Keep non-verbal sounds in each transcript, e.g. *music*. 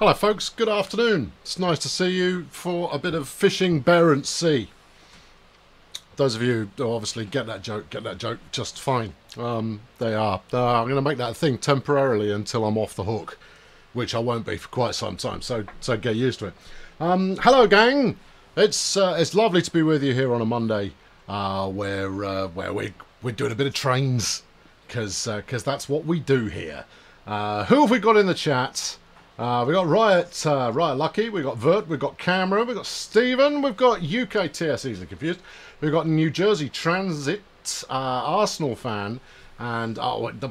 Hello folks, good afternoon. It's nice to see you for a bit of fishing Barents Sea. Those of you who obviously get that joke, get that joke just fine. Um, they are. Uh, I'm going to make that thing temporarily until I'm off the hook, which I won't be for quite some time, so so get used to it. Um, hello gang, it's uh, it's lovely to be with you here on a Monday uh, where uh, where we we're doing a bit of trains because because that's what we do here. Uh, who have we got in the chat? Uh, we've got Riot, uh, Riot Lucky, we've got Vert, we've got Camera, we've got Stephen, we've got UK TS, easily confused. We've got New Jersey Transit, uh, Arsenal fan, and oh, the,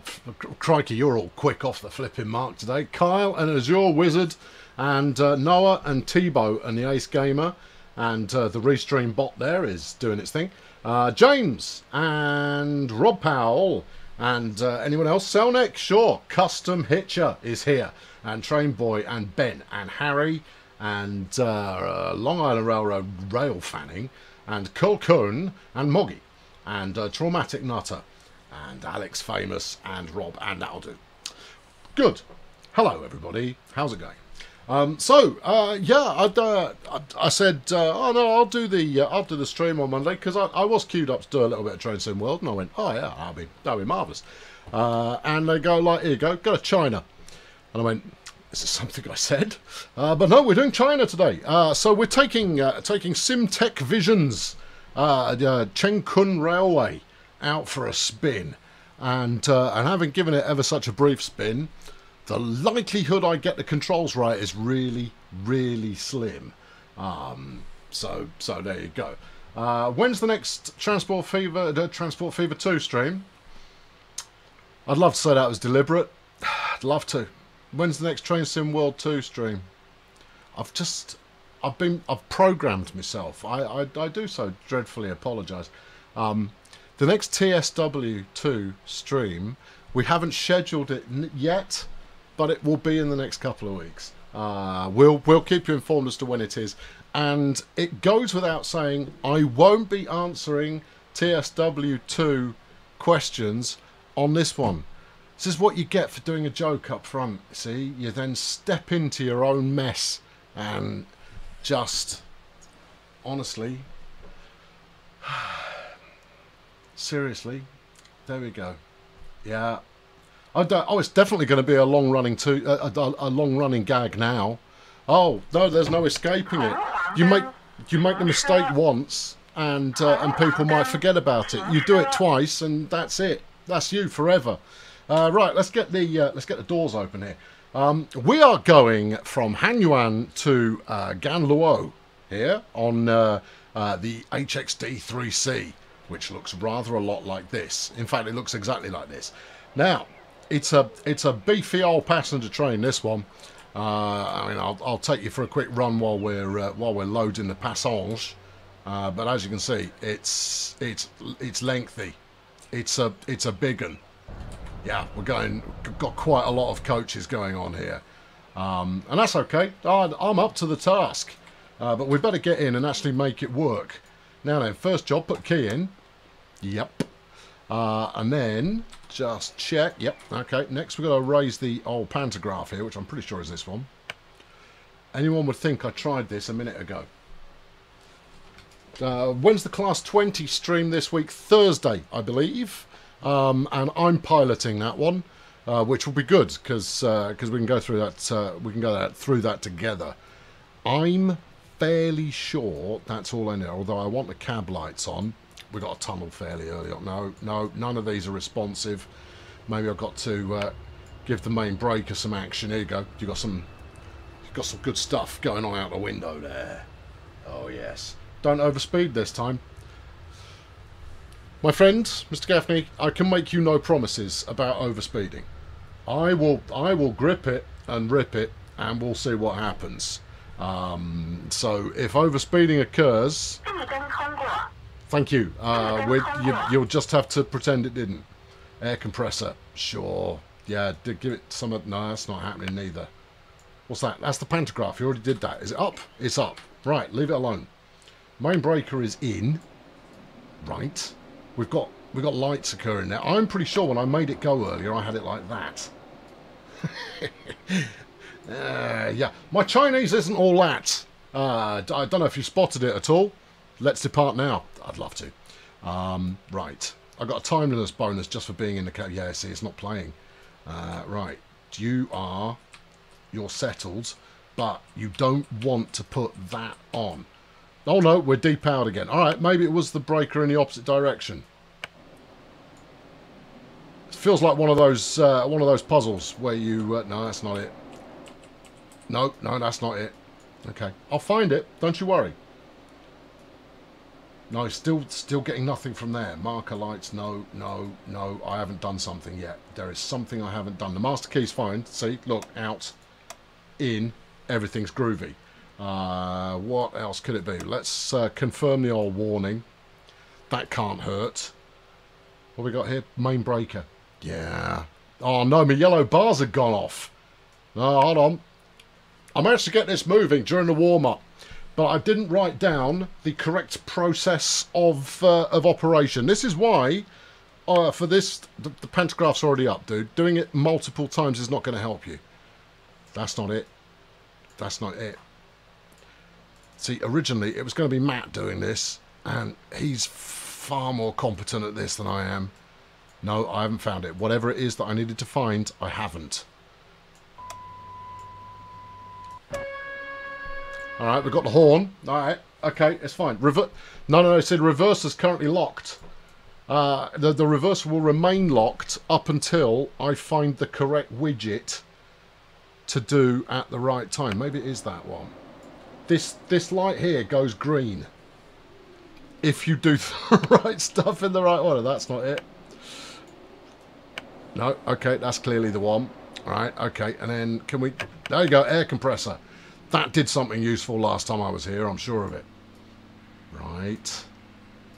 crikey, you're all quick off the flipping mark today. Kyle and Azure Wizard, and uh, Noah and Tebow and the Ace Gamer, and uh, the Restream bot there is doing its thing. Uh, James and Rob Powell, and uh, anyone else? Selnick, sure. Custom Hitcher is here and Train Boy and Ben and Harry and uh, uh, Long Island Railroad Rail Fanning and Colcoon and Moggy and uh, Traumatic Nutter and Alex Famous and Rob and that'll do. Good. Hello everybody. How's it going? Um, so uh, yeah, uh, I, I said, uh, oh no, I'll do the uh, I'll do the stream on Monday because I, I, was queued up to do a little bit of Train Sim World, and I went, oh yeah, that'll be that'll be marvelous. Uh, and they go like, here you go, go to China, and I went, this is this something I said? Uh, but no, we're doing China today. Uh, so we're taking uh, taking Simtech Visions, uh, the Chengkun Railway, out for a spin, and uh, and having given it ever such a brief spin, the likelihood I get the controls right is really really slim. Um, so so there you go. Uh, when's the next Transport Fever the Transport Fever two stream? I'd love to say that was deliberate. I'd *sighs* love to. When's the next Train Sim World 2 stream? I've just, I've been, I've programmed myself. I, I, I do so dreadfully apologise. Um, the next TSW2 stream, we haven't scheduled it yet, but it will be in the next couple of weeks. Uh, we'll, we'll keep you informed as to when it is. And it goes without saying, I won't be answering TSW2 questions on this one. This is what you get for doing a joke up front. See, you then step into your own mess and just honestly, *sighs* seriously, there we go. Yeah, I don't, oh, it's definitely going to be a long running to a, a, a long running gag now. Oh no, there's no escaping it. You make you make the mistake once, and uh, and people might forget about it. You do it twice, and that's it. That's you forever. Uh, right, let's get the uh, let's get the doors open here. Um, we are going from Hanyuan to uh, Ganluo here on uh, uh, the HXD 3C, which looks rather a lot like this. In fact, it looks exactly like this. Now, it's a it's a beefy old passenger train. This one. Uh, I mean, I'll, I'll take you for a quick run while we're uh, while we're loading the passage. but as you can see, it's it's it's lengthy. It's a it's a big one yeah, we're going, got quite a lot of coaches going on here. Um, and that's okay. I'm up to the task. Uh, but we better get in and actually make it work. Now then, first job, put key in. Yep. Uh, and then just check. Yep. Okay. Next, we've got to raise the old pantograph here, which I'm pretty sure is this one. Anyone would think I tried this a minute ago. Uh, when's the Class 20 stream this week? Thursday, I believe. Um, and I'm piloting that one, uh, which will be good because because uh, we can go through that uh, we can go that, through that together. I'm fairly sure that's all I know. Although I want the cab lights on, we got a tunnel fairly early on. No, no, none of these are responsive. Maybe I've got to uh, give the main breaker some action. Here you go. You got some, you got some good stuff going on out the window there. Oh yes. Don't overspeed this time. My friend, Mr. Gaffney, I can make you no promises about overspeeding. I will, I will grip it and rip it, and we'll see what happens. Um, so if overspeeding occurs, thank you. Uh, you. You'll just have to pretend it didn't. Air compressor, sure. Yeah, give it some. No, that's not happening neither. What's that? That's the pantograph. You already did that. Is it up? It's up. Right, leave it alone. Main breaker is in. Right. We've got we've got lights occurring now. I'm pretty sure when I made it go earlier, I had it like that. *laughs* Uh, yeah, my Chinese isn't all that. Uh, I don't know if you spotted it at all. Let's depart now. I'd love to. Um, right. I got a timeliness bonus just for being in the cab. Yeah, see, it's not playing. Uh, right. You are... You're settled, but you don't want to put that on. Oh, no, we're deep out again. All right, maybe it was the breaker in the opposite direction. It feels like one of those uh, one of those puzzles where you... Uh, no, that's not it. No, no, that's not it. Okay, I'll find it. Don't you worry. No, still still getting nothing from there. Marker lights, no, no, no. I haven't done something yet. There is something I haven't done. The master key's fine. See, look, out, in, everything's groovy. Uh, what else could it be? Let's uh, confirm the old warning. That can't hurt. What we got here? Main breaker. Yeah. Oh no, my yellow bars have gone off. No, hold on. I managed to get this moving during the warm-up but I didn't write down the correct process of uh, of operation. This is why, uh, for this, the, the pantograph's already up, dude. Doing it multiple times is not going to help you. That's not it. That's not it. See, originally it was going to be Matt doing this, and he's far more competent at this than I am. No, I haven't found it. Whatever it is that I needed to find, I haven't. All right, we've got the horn. All right, okay, it's fine. Rever no, no, no, it said reverse is currently locked. Uh, the, the reverse will remain locked up until I find the correct widget to do at the right time. Maybe it is that one. This, this light here goes green. If you do *laughs* the right stuff in the right order. That's not it. No, okay, that's clearly the one. All right, okay, and then can we... There you go, air compressor. That did something useful last time I was here, I'm sure of it. Right.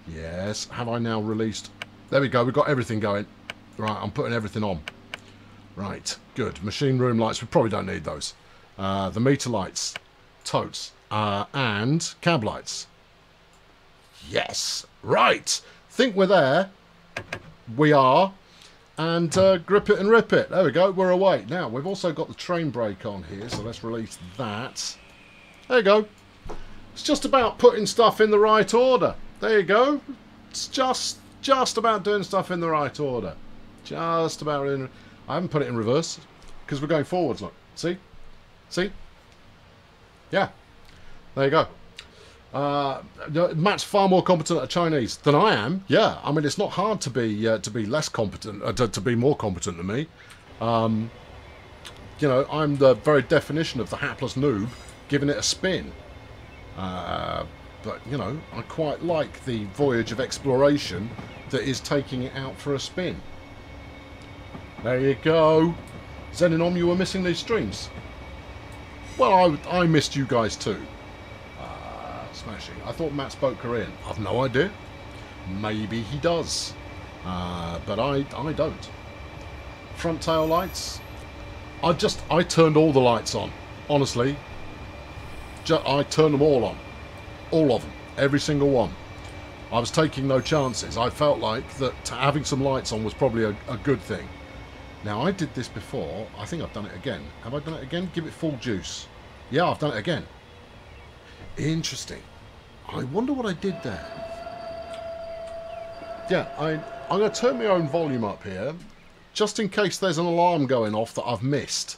Yes. Have I now released... There we go, we've got everything going. Right, I'm putting everything on. Right, good. Machine room lights, we probably don't need those. Uh, the meter lights, totes, uh, and cab lights. Yes, right. Think we're there. We are and uh, grip it and rip it. There we go, we're away. Now, we've also got the train brake on here, so let's release that. There you go. It's just about putting stuff in the right order. There you go. It's just just about doing stuff in the right order. Just about in... I haven't put it in reverse, because we're going forwards, look. See? See? Yeah. There you go. Uh, Matt's far more competent at Chinese than I am. Yeah, I mean it's not hard to be uh, to be less competent, uh, to, to, be more competent than me. Um, you know, I'm the very definition of the hapless noob, giving it a spin. Uh, but you know, I quite like the voyage of exploration that is taking it out for a spin. There you go. Xenon, you were missing these streams. Well, I, I missed you guys too. Smashing. I thought Matt spoke Korean. I've no idea. Maybe he does. Uh, but I, I don't. Front tail lights. I just, I turned all the lights on. Honestly. Just, I turned them all on. All of them. Every single one. I was taking no chances. I felt like that having some lights on was probably a, a good thing. Now, I did this before. I think I've done it again. Have I done it again? Give it full juice. Yeah, I've done it again. Interesting. I wonder what I did there. Yeah, I, I'm going to turn my own volume up here, just in case there's an alarm going off that I've missed.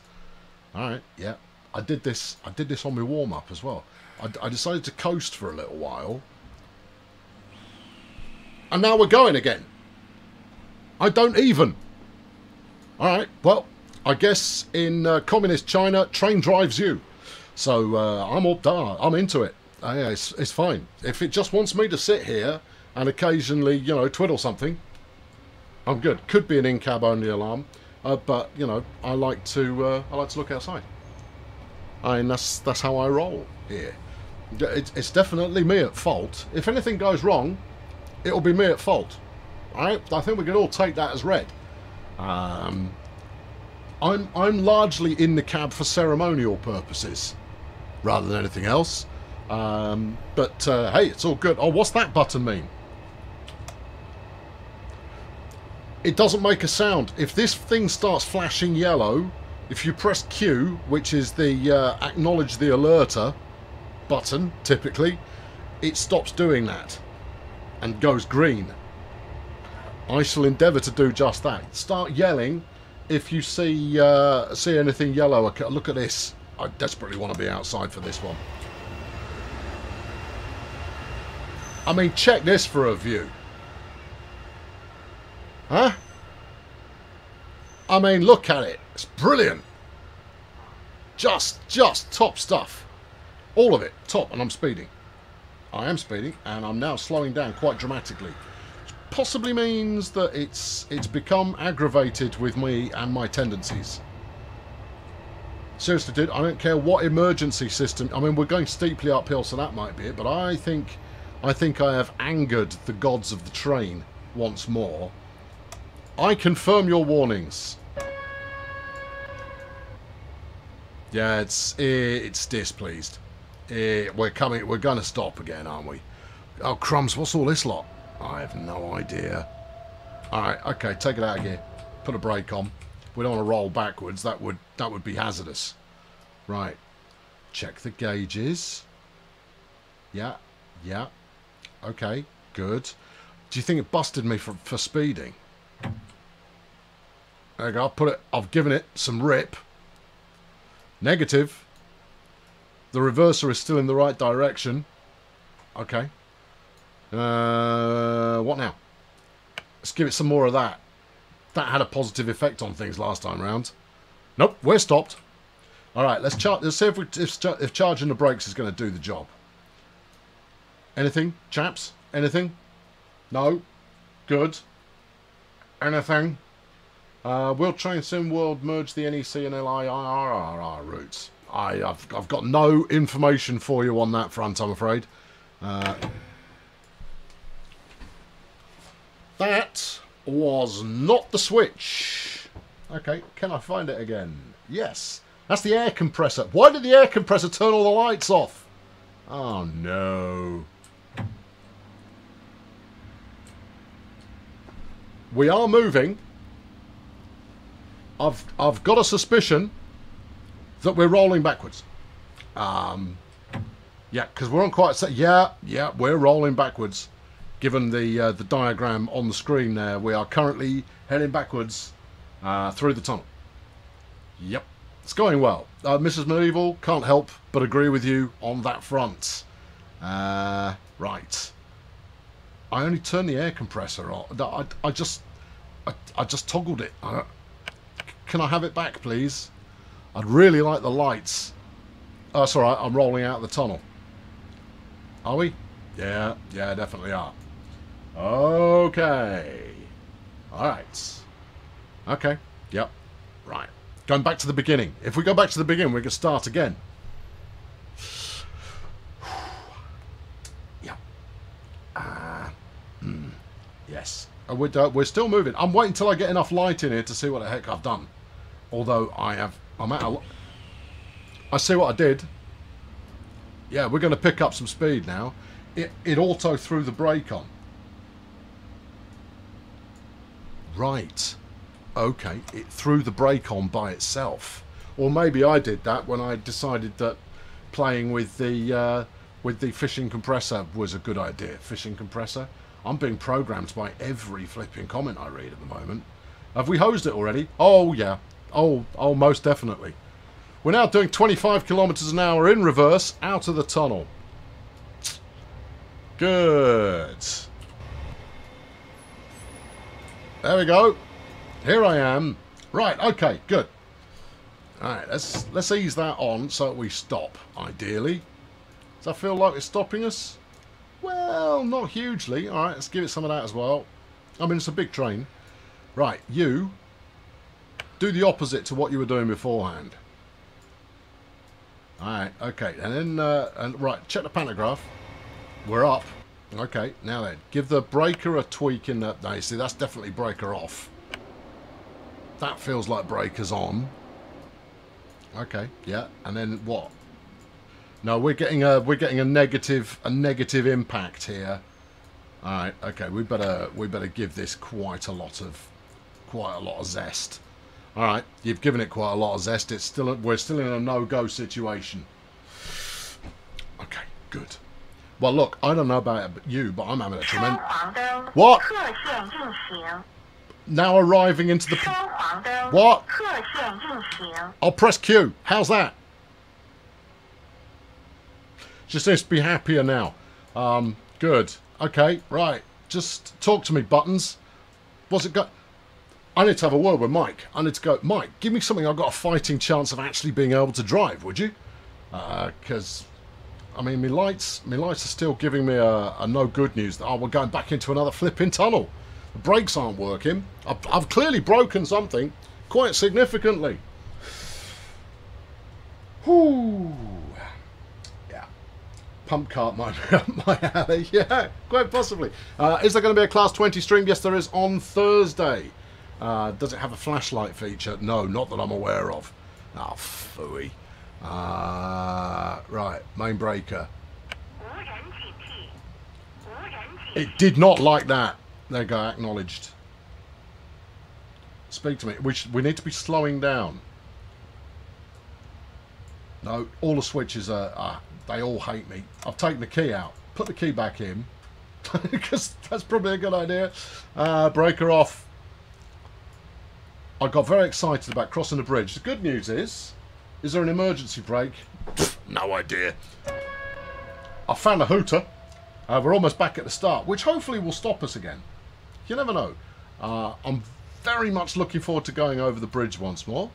Alright, yeah. I did this I did this on my warm-up as well. I, I decided to coast for a little while. And now we're going again. I don't even. Alright, well, I guess in uh, communist China, train drives you. So uh, I'm up there. I'm into it. Uh, yeah, it's, it's fine. If it just wants me to sit here and occasionally, you know, twiddle something, I'm good. Could be an in-cab only alarm, uh, but you know, I like to uh, I like to look outside. I mean, that's that's how I roll here. it's definitely me at fault. If anything goes wrong, it'll be me at fault. Right? I think we can all take that as read. Um, I'm I'm largely in the cab for ceremonial purposes, rather than anything else. Um, but uh, hey, it's all good. Oh, what's that button mean? It doesn't make a sound. If this thing starts flashing yellow, if you press Q, which is the uh, acknowledge the alerter button, typically, it stops doing that and goes green. I shall endeavour to do just that. Start yelling if you see uh, see anything yellow. Look at this. I desperately want to be outside for this one. I mean, check this for a view. Huh? I mean, look at it. It's brilliant. Just, just top stuff. All of it, top, and I'm speeding. I am speeding, and I'm now slowing down quite dramatically. Which possibly means that it's it's become aggravated with me and my tendencies. Seriously, dude, I don't care what emergency system. I mean, we're going steeply uphill, so that might be it. But I think, I think I have angered the gods of the train once more. I confirm your warnings. Yeah, it's it's displeased. we're coming. We're going to stop again, aren't we? Oh crumbs! What's all this lot? I have no idea. All right, okay, take it out of gear. Put a brake on. We don't want to roll backwards. That would that would be hazardous. Right. Check the gauges. Yeah, yeah. Okay, good. Do you think it busted me for, for speeding? There you go. I've put it. I've given it some rip. Negative. The reverser is still in the right direction. Okay. Uh, what now? Let's give it some more of that. That had a positive effect on things last time round. Nope, we're stopped. All right, let's, char let's see if, we, if, if charging the brakes is going to do the job. Anything, chaps? Anything? No? Good. Anything? Uh, Train Sim World merge the NEC and LIRRR routes. I, have I've got no information for you on that front, I'm afraid. Uh, that was not the switch. Okay, can I find it again? Yes. That's the air compressor. Why did the air compressor turn all the lights off? Oh, no. We are moving. I've I've got a suspicion that we're rolling backwards. Um, yeah, because we're on quite. Yeah, yeah, we're rolling backwards. Given the uh, the diagram on the screen there, we are currently heading backwards uh, through the tunnel. Yep, it's going well. Uh, Mrs. Medieval can't help but agree with you on that front. Uh, right. I only turned the air compressor on. I, I just I, I just toggled it. I can I have it back, please? I'd really like the lights. Oh, alright, I'm rolling out the tunnel. Are we? Yeah, yeah, definitely are. Okay. Alright. Okay, yep. Right. Going back to the beginning. If we go back to the beginning, we can start again. yep. Ah. Uh, mm, yes. We're, uh, we're still moving. I'm waiting until I get enough light in here to see what the heck I've done. Although I have... I'm at. I see what I did. Yeah, we're going to pick up some speed now. It, it auto threw the brake on. Right. Okay, it threw the brake on by itself. Or maybe I did that when I decided that playing with the uh, with the fishing compressor was a good idea. Fishing compressor. I'm being programmed by every flipping comment I read at the moment. Have we hosed it already? Oh, yeah. Oh, oh, most definitely. We're now doing 25 kilometers an hour in reverse out of the tunnel. Good. There we go. Here I am. Right, okay, good. Alright, let's let's ease that on so we stop, ideally. Does that feel like it's stopping us? Well, not hugely. Alright, let's give it some of that as well. I mean, it's a big train. Right, you do the opposite to what you were doing beforehand. Alright, okay. And then, uh, and right, check the pantograph. We're up. Okay, now then. Give the breaker a tweak in that. No, see, that's definitely breaker off. That feels like breaker's on. Okay, yeah. And then what? No, we're getting a we're getting a negative a negative impact here. All right, okay, we better we better give this quite a lot of quite a lot of zest. All right, you've given it quite a lot of zest. It's still we're still in a no-go situation. Okay, good. Well, look, I don't know about you, but I'm having a tremendous... What? Now arriving into the... What? I'll press Q. How's that? Just to be happier now. Um, good. Okay, right. Just talk to me, Buttons. What's it got? I need to have a word with Mike. I need to go, Mike, give me something I've got a fighting chance of actually being able to drive, would you? Because, I mean, my lights, my lights are still giving me a, a no good news that, oh, we're going back into another flipping tunnel. The brakes aren't working. I've, I've clearly broken something quite significantly. Whew pump cart my, *laughs* my alley. *laughs* Yeah, quite possibly. Uh, is there going to be a Class 20 stream? Yes, there is on Thursday. Uh, does it have a flashlight feature? No, not that I'm aware of. Ah, oh, phooey. Uh, right, main breaker. It did not like that. There go, acknowledged. Speak to me. We, we need to be slowing down. No, all the switches are, are they all hate me. I've taken the key out. Put the key back in. *laughs* Because that's probably a good idea. Uh, breaker off. I got very excited about crossing the bridge. The good news is, is there an emergency brake? No idea. I found a hooter. Uh, we're almost back at the start, which hopefully will stop us again. You never know. Uh, I'm very much looking forward to going over the bridge once more.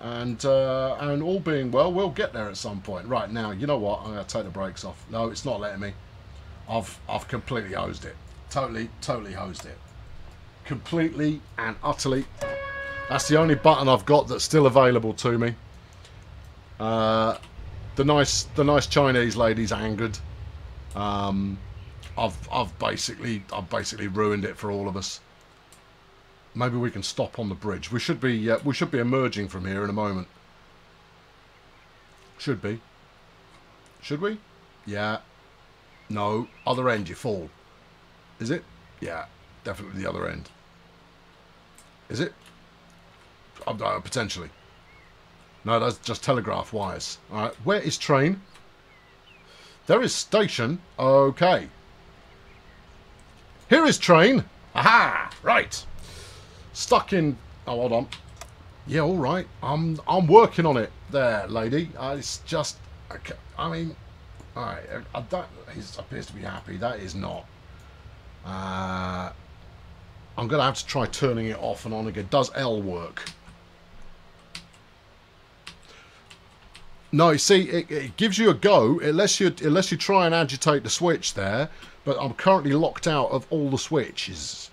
And uh, and all being well, we'll get there at some point. Right now, you know what? I'm to take the brakes off. No, it's not letting me. I've I've completely hosed it. Totally, totally hosed it. Completely and utterly. That's the only button I've got that's still available to me. Uh, the nice the nice Chinese lady's angered. Um, I've I've basically I've basically ruined it for all of us. Maybe we can stop on the bridge. We should be uh, we should be emerging from here in a moment. Should be. Should we? Yeah. No. Other end. You fall. Is it? Yeah. Definitely the other end. Is it? Uh, uh, potentially. No, that's just telegraph wires. All right. Where is train? There is station. Okay. Here is train. Aha! Right. Stuck in. Oh, hold on. Yeah, all right. I'm I'm working on it. There, lady. Uh, it's just. I ca- I mean, all right. Uh, that he appears to be happy. That is not. Uh, I'm gonna have to try turning it off and on again. Does L work? No, see, it, it gives you a go unless you unless you try and agitate the switch there. But I'm currently locked out of all the switches.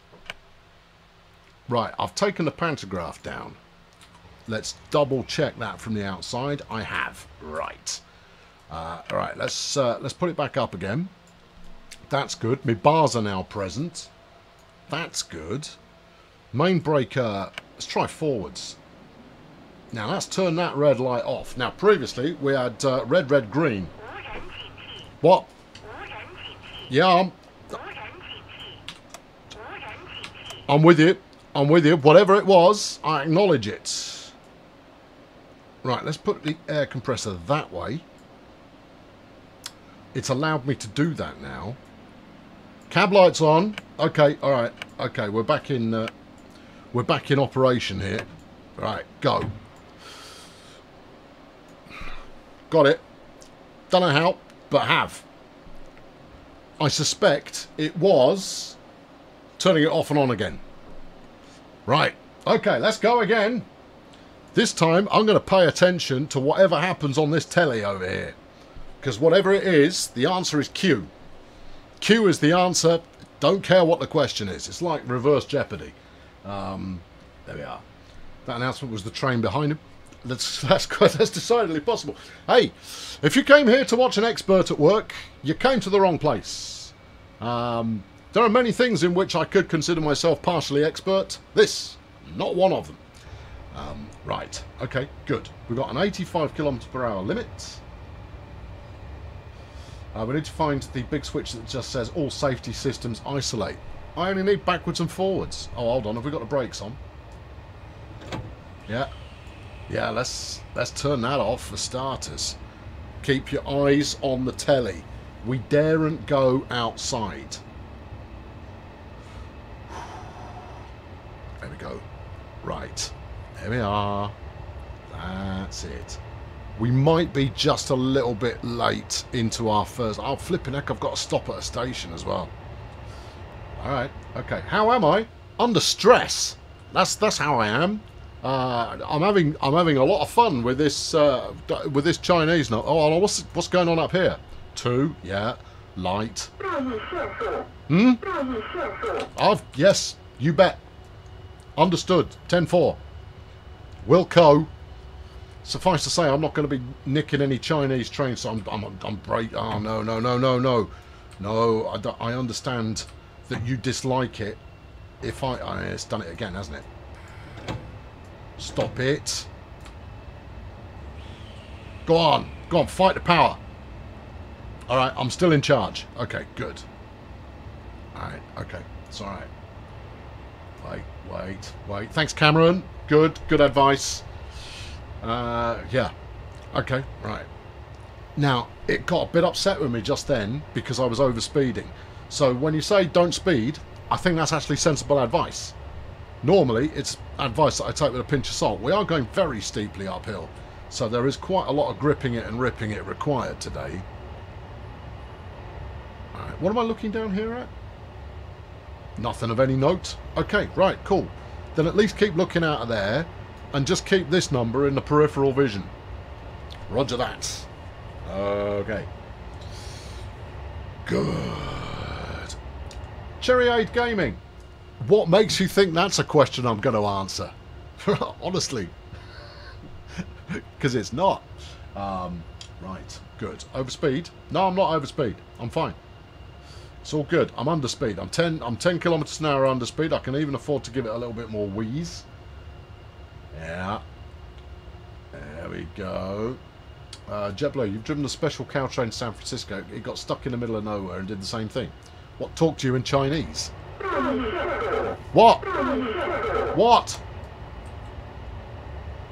Right, I've taken the pantograph down. Let's double check that from the outside. I have. Right. Uh, all right, let's, uh, let's put it back up again. That's good. My bars are now present. That's good. Main breaker, let's try forwards. Now let's turn that red light off. Now previously we had uh, red, red, green. What? Yeah, I'm... I'm with you. I'm with you. Whatever it was, I acknowledge it. Right, let's put the air compressor that way. It's allowed me to do that now. Cab lights on. Okay, all right. Okay, we're back in. Uh, we're back in operation here. Right, go. Got it. Don't know how, but have. I suspect it was turning it off and on again. Right. Okay, let's go again. This time, I'm going to pay attention to whatever happens on this telly over here. Because whatever it is, the answer is Q. Q is the answer. Don't care what the question is. It's like reverse Jeopardy. Um, there we are. That announcement was the train behind him. That's *laughs* that's that's decidedly possible. Hey, if you came here to watch an expert at work, you came to the wrong place. Um, there are many things in which I could consider myself partially expert. This, not one of them. Um, right. Okay. Good. We've got an 85 kilometre per hour limit. Uh, we need to find the big switch that just says all safety systems isolate. I only need backwards and forwards. Oh, hold on. Have we got the brakes on? Yeah. Yeah, let's let's turn that off for starters. Keep your eyes on the telly. We daren't go outside. There we go. Right. There we are. That's it. We might be just a little bit late into our first... Oh, flipping heck, I've got to stop at a station as well. Alright, okay. How am I? Under stress. That's that's how I am. Uh, I'm having I'm having a lot of fun with this uh, with this Chinese now. Oh, what's what's going on up here? Two, yeah, light. Hmm. I've yes, you bet. Understood. 10-4. Wilco. Suffice to say, I'm not going to be nicking any Chinese trains. So I'm I'm I'm break. Oh no no no no no, no. I, I understand that you dislike it. If I, oh, it's done it again, hasn't it? Stop it. Go on, go on, fight the power. All right, I'm still in charge. Okay, good. All right, okay, it's all right. Wait, wait. Thanks, Cameron. Good, good advice. Uh, yeah. Okay, right. Now, it got a bit upset with me just then because I was over speeding. So when you say don't speed, I think that's actually sensible advice. Normally, it's advice that I take with a pinch of salt. We are going very steeply uphill, so there is quite a lot of gripping it and ripping it required today. What am I looking down here at? Nothing of any note. Okay, right, cool. Then at least keep looking out of there and just keep this number in the peripheral vision. Roger that. Okay. Good. Cherryade Gaming. What makes you think that's a question I'm going to answer? *laughs* Honestly. *laughs* Because it's not. Um, right, good. Overspeed? No, I'm not overspeed. I'm fine. It's all good. I'm under speed. I'm 10 I'm 10 kilometers an hour under speed. I can even afford to give it a little bit more wheeze. Yeah. There we go. Uh, JetBlue, you've driven a special cow train to San Francisco. It got stuck in the middle of nowhere and did the same thing. What, talk to you in Chinese? What? What?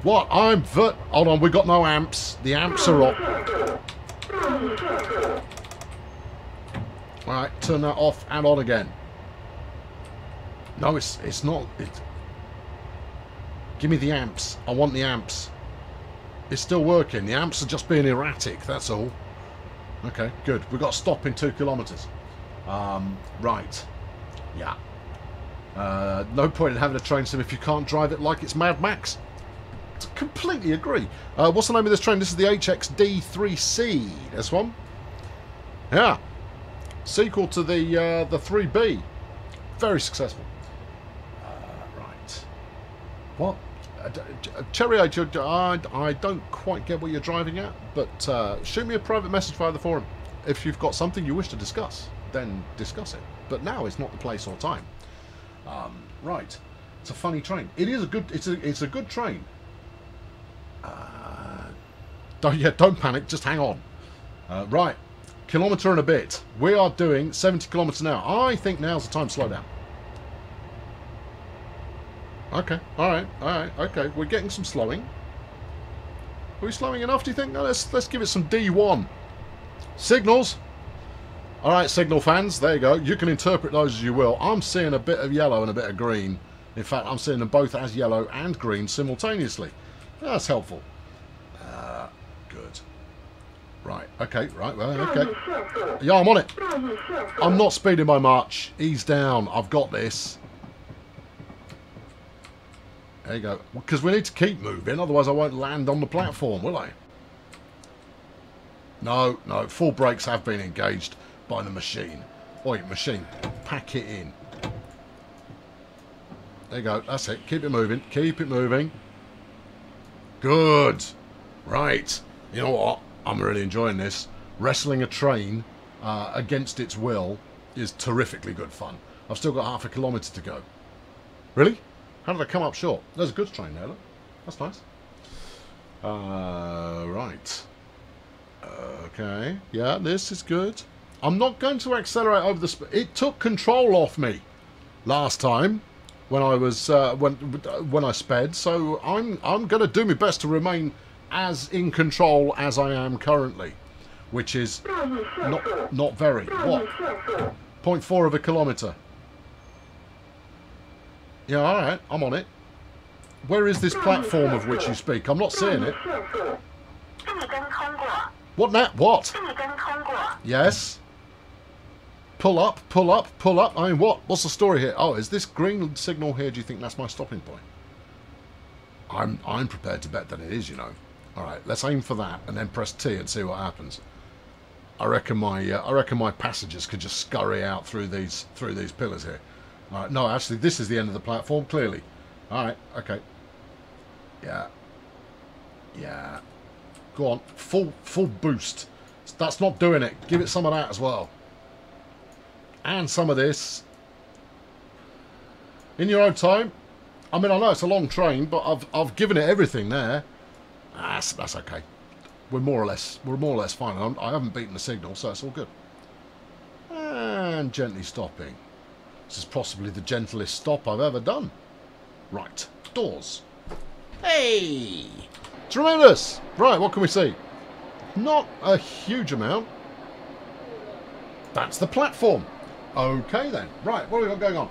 What? I'm vert... Hold on, we got no amps. The amps are up. Alright, turn that off and on again. No, it's it's not. It, give me the amps. I want the amps. It's still working. The amps are just being erratic, that's all. Okay, good. We've got to stop in two kilometres. Um, right. Yeah. Uh, no point in having a train sim if you can't drive it like it's Mad Max. Completely agree. Uh, what's the name of this train? This is the HXD3C. This one. Yeah. Sequel to the uh, the 3B. Very successful. Uh, right. What? Uh, uh, Cherry uh, I, I don't quite get what you're driving at, but uh, shoot me a private message via the forum. If you've got something you wish to discuss, then discuss it. But now is not the place or time. Um, right. It's a funny train. It is a good. It's a. It's a good train. Uh, don't yeah. Don't panic. Just hang on. Uh, right. Kilometre and a bit. We are doing 70 kilometres an hour. I think now's the time to slow down. Okay. All right. All right. Okay. We're getting some slowing. Are we slowing enough? Do you think? No, let's let's give it some D1 signals. All right, signal fans. There you go. You can interpret those as you will. I'm seeing a bit of yellow and a bit of green. In fact, I'm seeing them both as yellow and green simultaneously. That's helpful. Right, okay, right, well, okay. Yeah, I'm on it. I'm not speeding by much. Ease down. I've got this. There you go. Because we need to keep moving, otherwise I won't land on the platform, will I? No, no. Full brakes have been engaged by the machine. Oi, machine, pack it in. There you go. That's it. Keep it moving. Keep it moving. Good. Right. You know what? I'm really enjoying this. Wrestling a train uh, against its will is terrifically good fun. I've still got half a kilometre to go. Really? How did I come up short? There's a goods train there, look. That's nice. Uh, right. Okay. Yeah, this is good. I'm not going to accelerate over the... It took control off me last time when I was uh, when when I sped. So I'm I'm going to do my best to remain as in control as I am currently, which is not, not very. What? 0.4 of a kilometre. Yeah, alright, I'm on it. Where is this platform of which you speak? I'm not seeing it. What now? What? Yes. Pull up, pull up, pull up. I mean, what? What's the story here? Oh, is this green signal here? Do you think that's my stopping point? I'm I'm prepared to bet that it is, you know. All right, let's aim for that and then press T and see what happens. I reckon my uh, I reckon my passengers could just scurry out through these through these pillars here. All right, no, actually, this is the end of the platform. Clearly. All right. Okay. Yeah. Yeah. Go on, full full boost. That's not doing it. Give it some of that as well. And some of this. In your own time. I mean, I know it's a long train, but I've I've given it everything there. That's that's okay. We're more or less we're more or less fine. I'm, I haven't beaten the signal, so it's all good. And gently stopping. This is possibly the gentlest stop I've ever done. Right, doors. Hey! Tremendous! Right, what can we see? Not a huge amount. That's the platform. Okay then. Right, what have we got going on?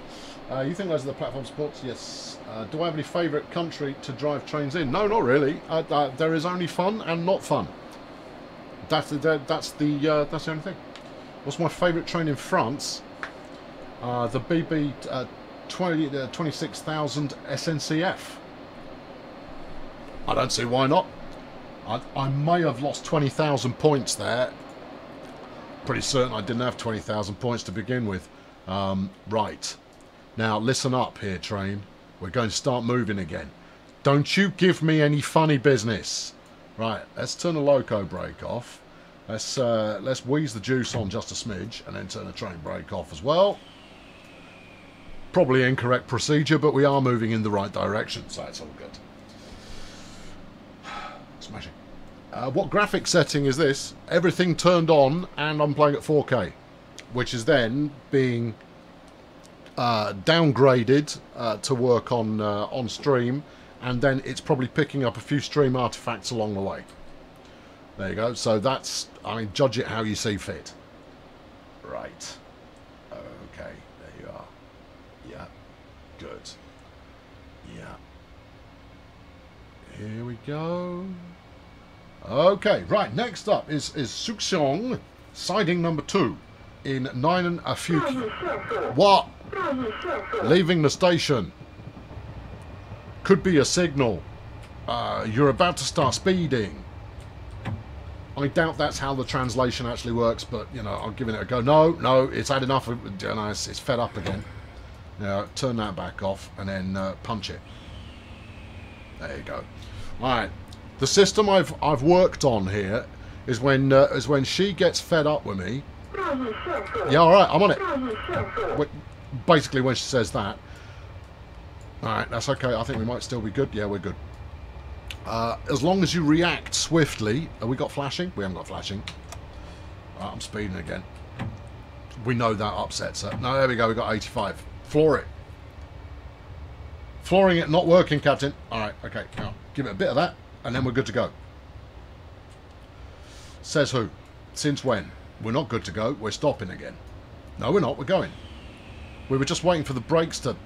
Uh, you think those are the platform sports? Yes. Uh, do I have any favourite country to drive trains in? No, not really. Uh, uh, there is only fun and not fun. That's the that's the uh, that's the only thing. What's my favourite train in France? Uh, the BB uh, 20, uh, 26,000 SNCF. I don't see why not. I, I may have lost 20,000 points there. Pretty certain I didn't have 20,000 points to begin with. Um, right. Now, listen up here, train. We're going to start moving again. Don't you give me any funny business. Right, let's turn the loco brake off. Let's, uh, let's wheeze the juice on just a smidge and then turn the train brake off as well. Probably incorrect procedure, but we are moving in the right direction, so it's all good. *sighs* Smashing. Uh, what graphic setting is this? Everything turned on, and I'm playing at 4K, which is then being uh, downgraded uh, to work on uh, on stream, and then it's probably picking up a few stream artifacts along the way. There you go. So that's, I mean, judge it how you see fit. Right. Okay, there you are. Yeah. Good. Yeah. Here we go. Okay, right, next up is, is Suxiong, siding number two, in Ninen Afuki. What? Leaving the station. Could be a signal. Uh, you're about to start speeding. I doubt that's how the translation actually works, but, you know, I'm giving it a go. No, no, it's had enough. Of, you know, it's, it's fed up again. Now, turn that back off and then uh, punch it. There you go. All right. The system I've I've worked on here is when uh, is when she gets fed up with me. Yeah, all right, I'm on it. Wh- Basically, when she says that. All right, that's okay. I think we might still be good. Yeah, we're good. Uh, as long as you react swiftly. Have we got flashing? We haven't got flashing. Right, I'm speeding again. We know that upsets her. No, there we go. We got 85. Floor it. Flooring it, not working, Captain. All right, okay. Now, give it a bit of that, and then we're good to go. Says who? Since when? We're not good to go. We're stopping again. No, we're not. We're going. We were just waiting for the brakes to...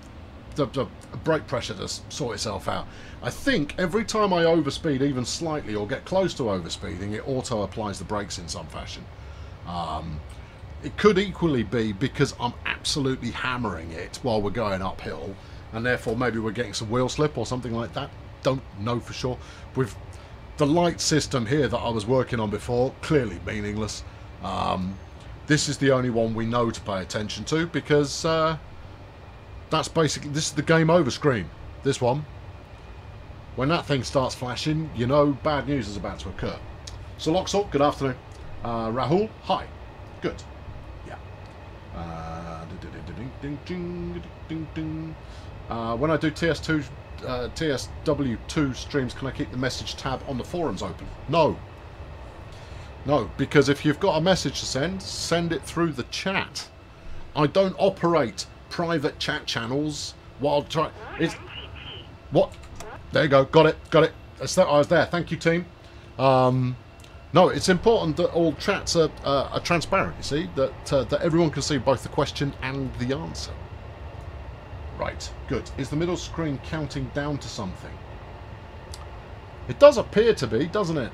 The, the brake pressure to sort itself out. I think every time I overspeed even slightly or get close to overspeeding, it auto applies the brakes in some fashion. Um, it could equally be because I'm absolutely hammering it while we're going uphill, and therefore maybe we're getting some wheel slip or something like that. Don't know for sure. With the light system here that I was working on before, clearly meaningless. Um, this is the only one we know to pay attention to because uh, that's basically this is the game over screen. This one. When that thing starts flashing, you know bad news is about to occur. So Loxall, good afternoon. Uh, Rahul, hi. Good. Yeah. Uh. Uh, when I do TS2, uh, TSW2 streams, can I keep the message tab on the forums open? No. No, because if you've got a message to send, send it through the chat. I don't operate private chat channels while trying... It's... What? There you go. Got it. Got it. I was oh, there. Thank you, team. Um, no, it's important that all chats are, uh, are transparent, you see, that, uh, that everyone can see both the question and the answer. Right, good. Is the middle screen counting down to something? It does appear to be, doesn't it?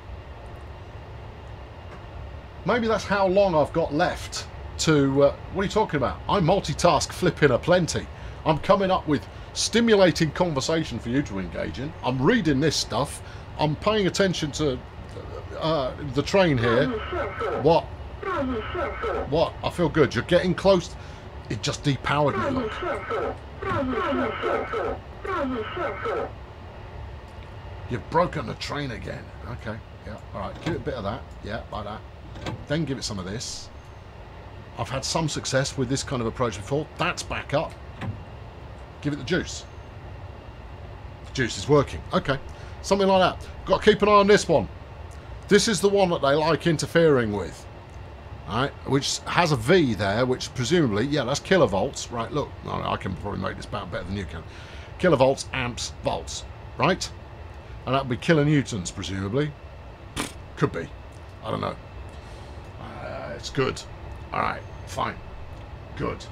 Maybe that's how long I've got left to... Uh, what are you talking about? I multitask flipping a plenty. I'm coming up with stimulating conversation for you to engage in. I'm reading this stuff. I'm paying attention to uh, the train here. What? What? I feel good. You're getting close. It just depowered me, look. You've broken the train again. Okay, yeah, all right. Give it a bit of that. Yeah, like that. Then give it some of this. I've had some success with this kind of approach before. That's back up. Give it the juice. The juice is working. Okay. Something like that. Got to keep an eye on this one. This is the one that they like interfering with. Alright, which has a V there, which presumably, yeah, that's kilovolts. Right, look, I I can probably make this about better than you can. Kilovolts, amps, volts. Right? And that would be kilonewtons, presumably. Could be. I don't know. Uh, it's good. Alright, fine. Good.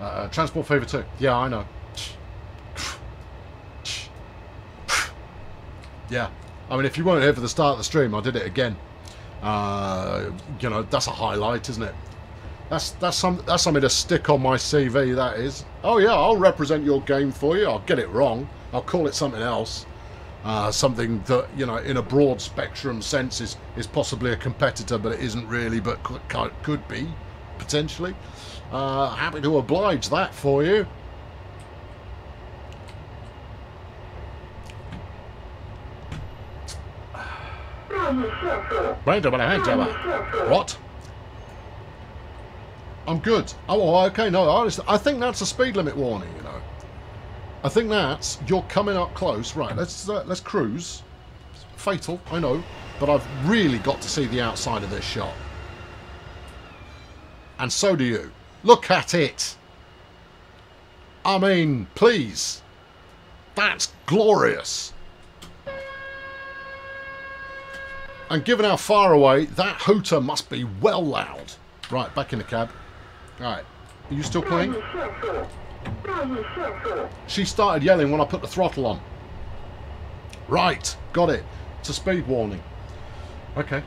Uh, transport favour 2. Yeah, I know. Yeah. I mean, if you weren't here for the start of the stream, I did it again. Uh, you know, that's a highlight, isn't it? That's that's some that's something to stick on my CV. That is. Oh yeah, I'll represent your game for you. I'll get it wrong. I'll call it something else. Uh, something that you know, in a broad spectrum sense, is is possibly a competitor, but it isn't really, but could, could be potentially. Uh, happy to oblige that for you. What? I'm good. Oh, okay, no, I, think that's a speed limit warning. I think that's, you're coming up close. Right, let's, uh, let's cruise. Fatal, I know, but I've really got to see the outside of this shot. And so do you. Look at it. I mean, please. That's glorious. And given how far away, that hooter must be well loud. Right, back in the cab. Alright. Are you still playing? She started yelling when I put the throttle on. Right, got it. It's a speed warning. Okay,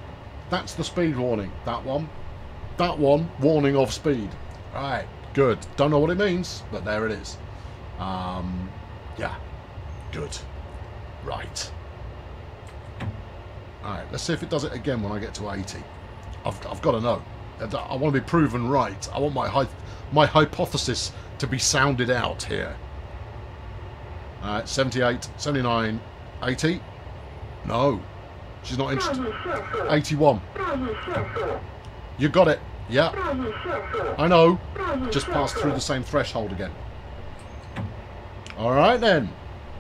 that's the speed warning. That one. That one, warning of speed. Right, good. Don't know what it means, but there it is. Um, yeah, good. Right. Alright, let's see if it does it again when I get to 80. I've, I've got to know. I want to be proven right. I want my high my hypothesis to be sounded out here. Uh, 78, 79, 80. No, she's not interested. 81. You got it. Yeah. I know. Just passed through the same threshold again. All right then.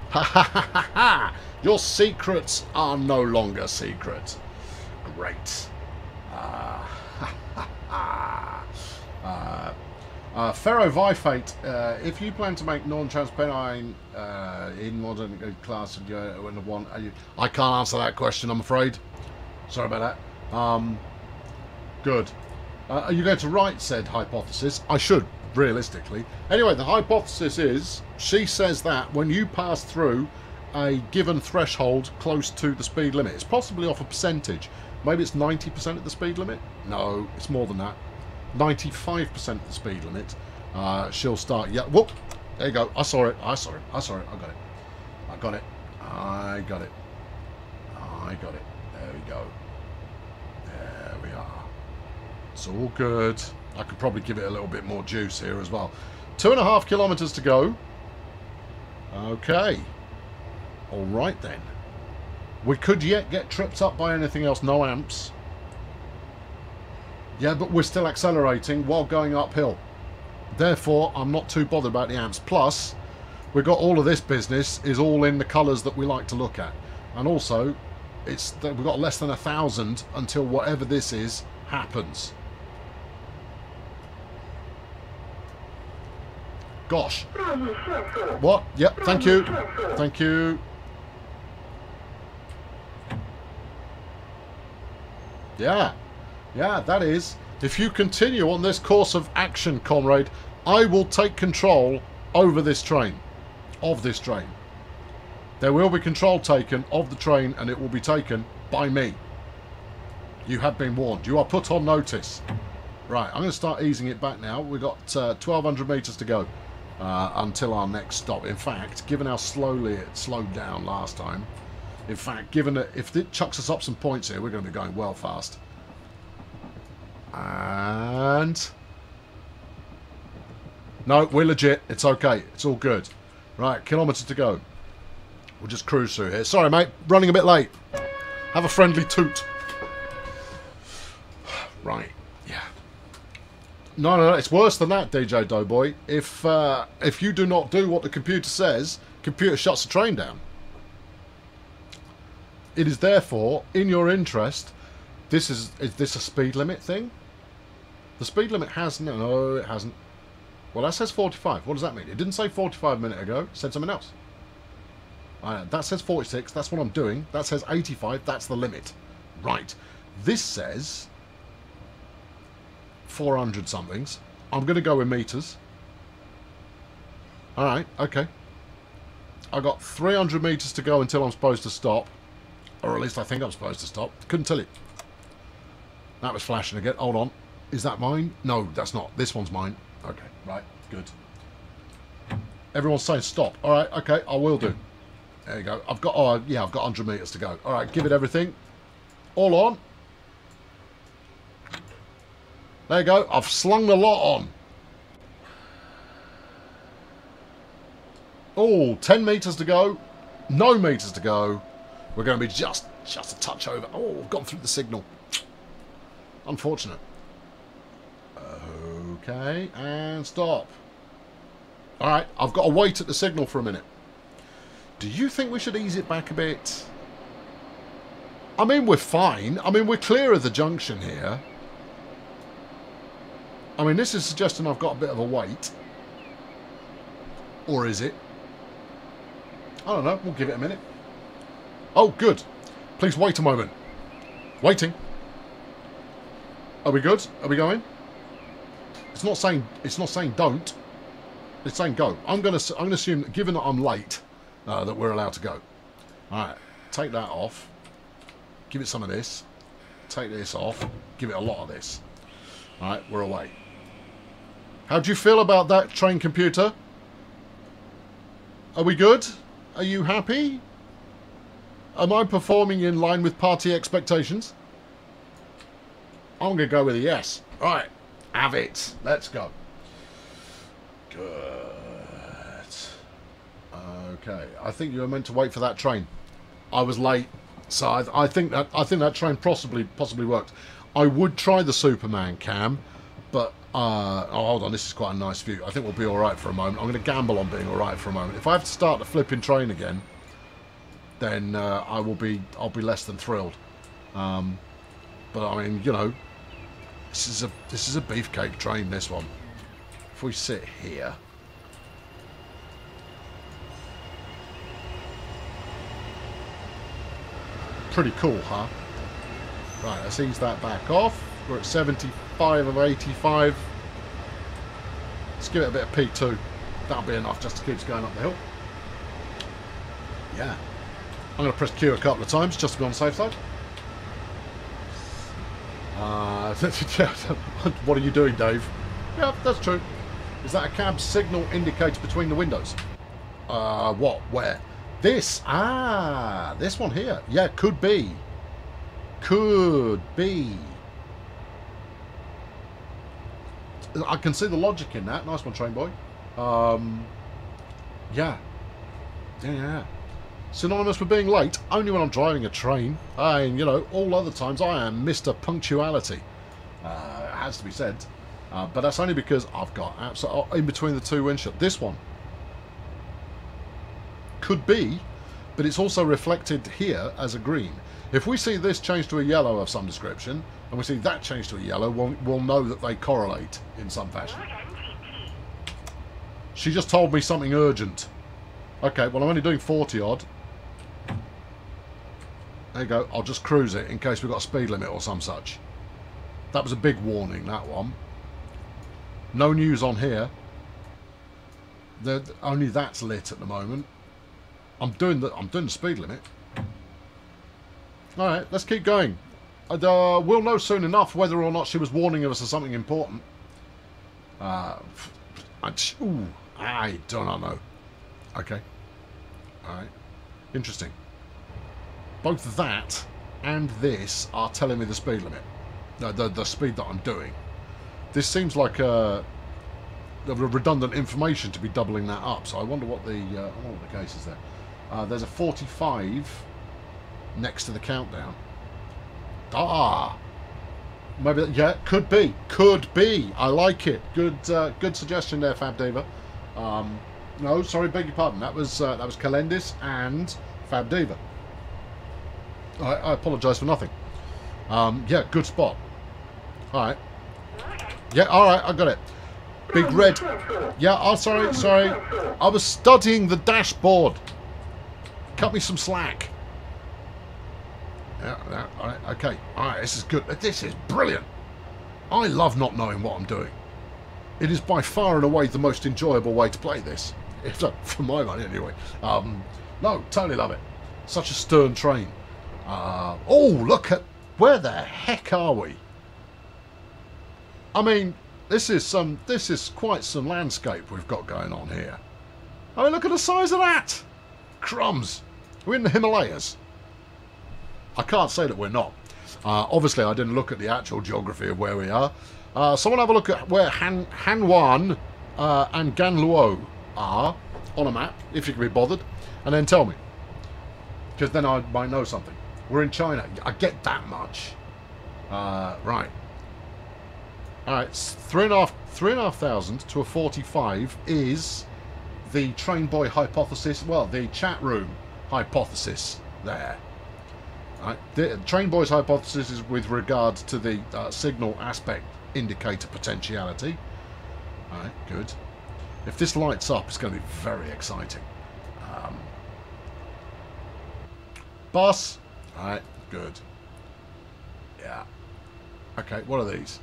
Ha ha ha ha! Your secrets are no longer secret. Great. Uh, ha ha ha. Uh, uh, Ferrovifate, uh, if you plan to make non-transparent uh, in modern class of your when the one, are you, I can't answer that question. I'm afraid. Sorry about that. Um, good. Uh, are you going to write said hypothesis? I should, realistically. Anyway, the hypothesis is she says that when you pass through a given threshold close to the speed limit, it's possibly off a percentage. Maybe it's 90% of the speed limit? No, it's more than that. 95% of the speed limit. Uh, she'll start. Yeah, whoop! There you go. I saw it. I saw it. I saw it. I got it. I got it. I got it. I got it. There we go. There we are. It's all good. I could probably give it a little bit more juice here as well. Two and a half kilometres to go. Okay. All right then. We could yet get tripped up by anything else. No amps. Yeah, but we're still accelerating while going uphill. Therefore, I'm not too bothered about the amps. Plus, we've got all of this business is all in the colours that we like to look at. And also, it's we've got less than a thousand until whatever this is happens. Gosh. What? Yep, thank you. Thank you. Yeah. Yeah, that is. If you continue on this course of action, comrade, I will take control over this train. Of this train. There will be control taken of the train and it will be taken by me. You have been warned. You are put on notice. Right, I'm going to start easing it back now. We've got uh, 1,200 metres to go uh, until our next stop. In fact, given how slowly it slowed down last time, in fact, given that if it chucks us up some points here, we're going to be going well fast. And... No, we're legit. It's okay. It's all good. Right, kilometre to go. We'll just cruise through here. Sorry, mate. Running a bit late. Have a friendly toot. *sighs* Right. Yeah. No, no, no. It's worse than that, DJ Doughboy. If uh, if you do not do what the computer says, computer shuts the train down. It is therefore in your interest. This is is this a speed limit thing? The speed limit has no, it hasn't. Well, that says 45. What does that mean? It didn't say 45 a minute ago. It said something else. That says 46. That's what I'm doing. That says 85. That's the limit. Right. This says 400 somethings. I'm going to go in meters. Alright, okay. i got 300 meters to go until I'm supposed to stop. Or at least I think I'm supposed to stop. Couldn't tell you. That was flashing again. Hold on. Is that mine? No, that's not. This one's mine. Okay, right. Good. Everyone's saying stop. Alright, okay, I will do. There you go. I've got, oh, yeah, I've got 100 meters to go. Alright, give it everything. All on. There you go. I've slung the lot on. Oh, 10 metres to go. No metres to go. We're going to be just just a touch over. Oh, we've gone through the signal. Unfortunate. Okay, and stop. Alright, I've got to wait at the signal for a minute. Do you think we should ease it back a bit? I mean, we're fine. I mean, we're clear of the junction here. I mean, this is suggesting I've got a bit of a wait. Or is it? I don't know. We'll give it a minute. Oh, good. Please wait a moment. Waiting. Are we good? Are we going? It's not saying. It's not saying don't. It's saying go. I'm gonna. I'm gonna assume that given that I'm late, uh, that we're allowed to go. All right. Take that off. Give it some of this. Take this off. Give it a lot of this. All right. We're away. How do you feel about that train computer? Are we good? Are you happy? Am I performing in line with party expectations? I'm going to go with a yes. Right. Have it. Let's go. Good. Okay. I think you were meant to wait for that train. I was late. So I, I think that I think that train possibly possibly worked. I would try the Superman cam, but uh, oh, hold on, this is quite a nice view. I think we'll be all right for a moment. I'm going to gamble on being all right for a moment. If I have to start the flipping train again, then uh, I will be I'll be less than thrilled. Um, but I mean, you know, this is a this is a beefcake train. This one. If we sit here. Pretty cool, huh? Right, let's ease that back off. We're at 75 of 85. Let's give it a bit of P2. That'll be enough just to keep us going up the hill. Yeah. I'm going to press Q a couple of times just to be on the safe side. Uh, *laughs* what are you doing, Dave? Yeah, that's true. Is that a cab signal indicator between the windows? Uh, what? Where? This? Ah, this one here. Yeah, could be. Could be. I can see the logic in that. Nice one, train boy. Um, yeah. Yeah, yeah synonymous with being late only when I'm driving a train. And, you know, all other times I am Mr. Punctuality. Uh, it has to be said. Uh, but that's only because I've got absolute, uh, in between the two windshields. This one could be, but it's also reflected here as a green. If we see this change to a yellow of some description, and we see that change to a yellow, we'll, we'll know that they correlate in some fashion. She just told me something urgent. Okay, well, I'm only doing 40 odd. There you go. I'll just cruise it in case we've got a speed limit or some such. That was a big warning, that one. No news on here. Only that's lit at the moment. I'm doing the I'm doing the speed limit. All right, let's keep going. And, uh, we'll know soon enough whether or not she was warning us of something important. Uh, I, ooh, I do not know. Okay. All right. Interesting. Both that and this are telling me the speed limit. The, the, speed that I'm doing. This seems like a, a redundant information to be doubling that up. So I wonder what the, uh, what the case is there. Uh, there's a 45 next to the countdown. Ah, maybe yeah, could be, could be. I like it. Good, uh, good suggestion there, Fab Diva. Um, no, sorry, beg your pardon. That was uh, that was Calendis and Fab Diva. I, I apologise for nothing. Um, yeah, good spot. All right. Yeah, all right, I got it. Big red. Yeah, oh, sorry, sorry. I was studying the dashboard. Cut me some slack. Yeah, yeah, all right, okay. All right, this is good. This is brilliant. I love not knowing what I'm doing. It is by far and away the most enjoyable way to play this. *laughs* For my money, anyway. Um, no, totally love it. Such a stern train. Uh, oh, look at... Where the heck are we? I mean, this is some... This is quite some landscape we've got going on here. I mean, look at the size of that! Crumbs! We're in the Himalayas. I can't say that we're not. Uh, obviously, I didn't look at the actual geography of where we are. Uh, someone have a look at where Han Hanyuan uh, and Ganluo are on a map, if you can be bothered, and then tell me. Because then I might know something. We're in China. I get that much. Uh, right. Alright, three and a half three and a half thousand to a forty-five is the train boy hypothesis. Well, the chat room hypothesis there. Right. The train boy's hypothesis is with regard to the uh, signal aspect indicator potentiality. Alright, good. If this lights up, it's going to be very exciting. Um, boss! Alright, good. Yeah. Okay, what are these?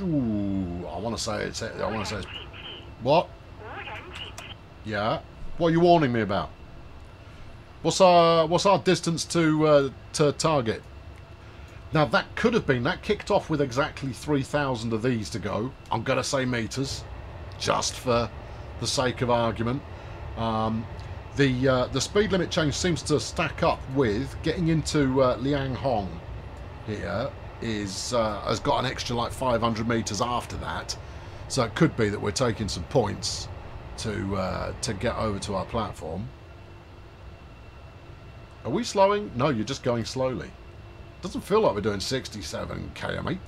Ooh, I want to say it's... I want to say it's... What? Yeah? What are you warning me about? What's our what's our distance to uh, to target? Now that could have been that kicked off with exactly 3,000 of these to go. I'm gonna say meters, just for the sake of argument. Um, the uh, the speed limit change seems to stack up with getting into uh, Liang Hong here is uh, has got an extra like 500 meters after that, so it could be that we're taking some points to uh, to get over to our platform. Are we slowing? No, you're just going slowly. Doesn't feel like we're doing 67 kmh.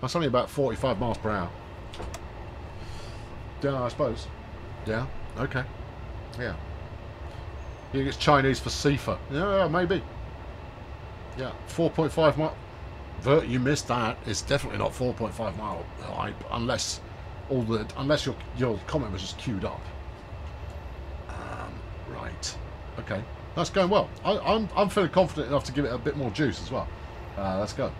That's only about 45 miles per hour. Yeah, I suppose. Yeah, okay. Yeah. You think it's Chinese for Sifa? Yeah, maybe. Yeah, 4.5 mile. Vert, you missed that. It's definitely not 4.5 mile unless all the unless your your comment was just queued up. Um, right. Okay. That's going well. I, am I'm, I'm feeling confident enough to give it a bit more juice as well. Uh, let's go.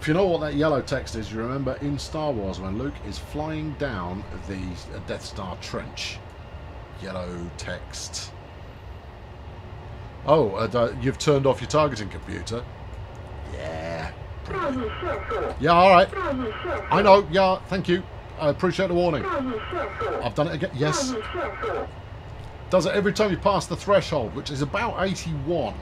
If you know what that yellow text is, you remember in Star Wars when Luke is flying down the Death Star trench. Yellow text. Oh, uh, you've turned off your targeting computer. Yeah. Yeah, all right. I know. Yeah, thank you. I appreciate the warning. I've done it again. Yes. Does it every time you pass the threshold, which is about 81.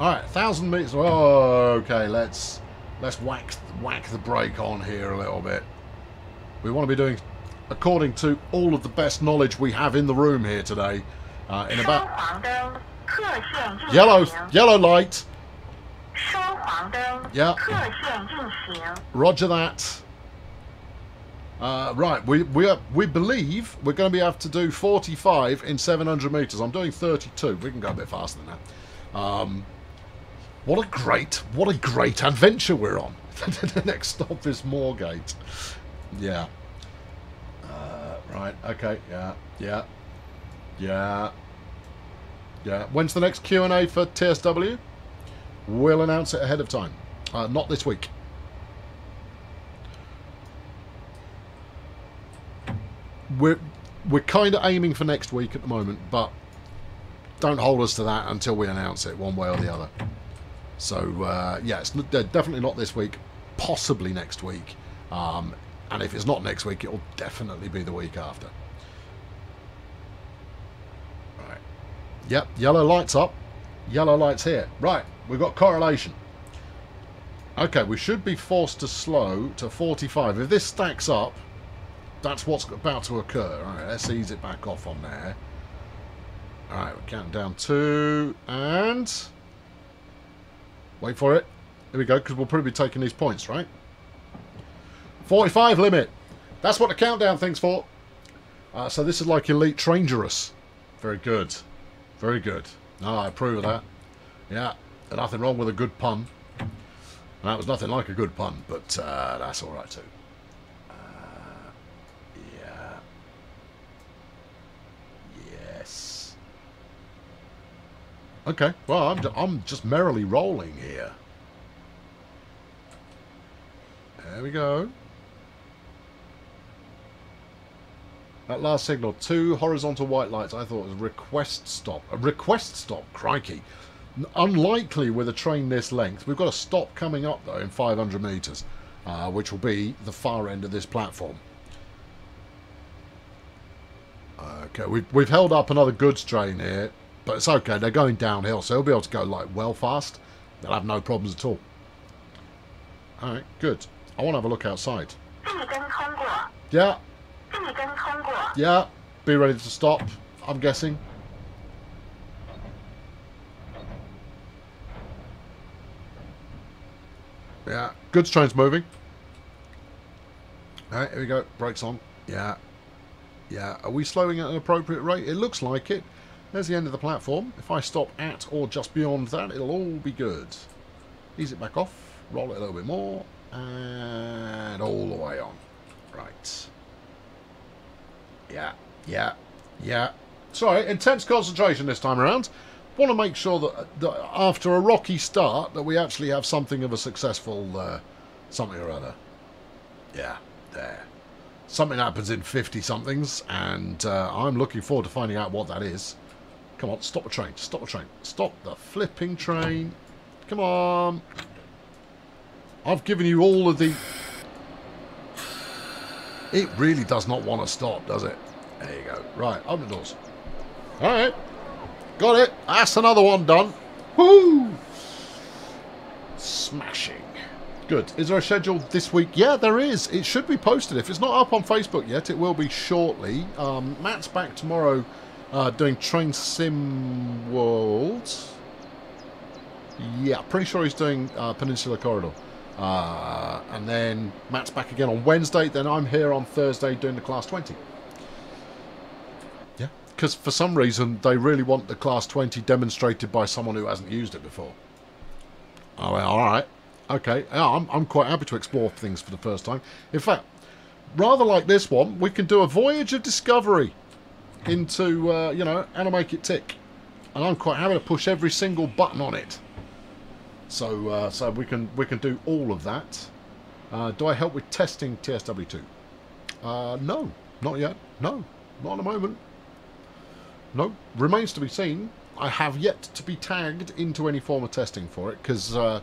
Alright, 1,000 metres. Oh, okay, let's let's whack, whack the brake on here a little bit. We want to be doing, according to all of the best knowledge we have in the room here today, uh, in about... Yellow, yellow light. Yeah. Roger that. Uh, right, we we are, we believe we're going to be able to do 45 in 700 meters. I'm doing 32. We can go a bit faster than that. Um, what a great, what a great adventure we're on. *laughs* the next stop is Moorgate. Yeah. Uh, right. Okay. Yeah. Yeah. Yeah. Yeah. When's the next Q and A for TSW? We'll announce it ahead of time. Uh, not this week. We're we're kind of aiming for next week at the moment, but don't hold us to that until we announce it one way or the other. So uh, yeah, it's definitely not this week. Possibly next week. Um, and if it's not next week, it'll definitely be the week after. Right. Yep, yellow lights up. Yellow lights here. Right, we've got correlation. Okay, we should be forced to slow to 45. If this stacks up, that's what's about to occur. Alright, let's ease it back off on there. Alright, we're counting down two, and... Wait for it. Here we go, because we'll probably be taking these points, right? 45 limit. That's what the countdown thing's for. Uh, so this is like Elite Trangerous. Very good. Very good. No, I approve of that. Yeah, nothing wrong with a good pun. And that was nothing like a good pun, but uh, that's all right too. Uh, yeah. Yes. Okay. Well, I'm, I'm just merrily rolling here. There we go. That last signal, two horizontal white lights, I thought was request stop. A request stop, crikey. Unlikely with a train this length. We've got a stop coming up, though, in 500 metres, uh, which will be the far end of this platform. Okay, we've, we've held up another goods train here, but it's okay. They're going downhill, so they'll be able to go, like, well fast. They'll have no problems at all. Alright, good. I want to have a look outside. Yeah. Yeah, be ready to stop, I'm guessing. Yeah, goods train's moving. Alright, here we go. Brakes on. Yeah. Yeah. Are we slowing at an appropriate rate? It looks like it. There's the end of the platform. If I stop at or just beyond that, it'll all be good. Ease it back off. Roll it a little bit more. And all the way on. Right. Yeah, yeah, yeah. Sorry, intense concentration this time around. Want to make sure that, that after a rocky start that we actually have something of a successful uh, something or other. Yeah, there. Something happens in 50 somethings, and uh, I'm looking forward to finding out what that is. Come on, stop the train, stop the train, stop the flipping train. Come on. I've given you all of the it really does not want to stop, does it? There you go. Right, open doors. All right. Got it. That's another one done. Woo! Smashing. Good. Is there a schedule this week? Yeah, there is. It should be posted. If it's not up on Facebook yet, it will be shortly. Um, Matt's back tomorrow uh, doing Train Sim World. Yeah, pretty sure he's doing uh, Peninsula Corridor. Uh, and then Matt's back again on Wednesday. Then I'm here on Thursday doing the Class 20. Yeah, because for some reason they really want the Class 20 demonstrated by someone who hasn't used it before. Oh, well, all right. Okay, yeah, I'm, I'm quite happy to explore things for the first time. In fact, rather like this one, we can do a voyage of discovery into, uh, you know, and make it tick. And I'm quite happy to push every single button on it. So, uh, so we can we can do all of that. Uh, do I help with testing TSW2? Uh, no, not yet. No, not at the moment. No, remains to be seen. I have yet to be tagged into any form of testing for it because uh,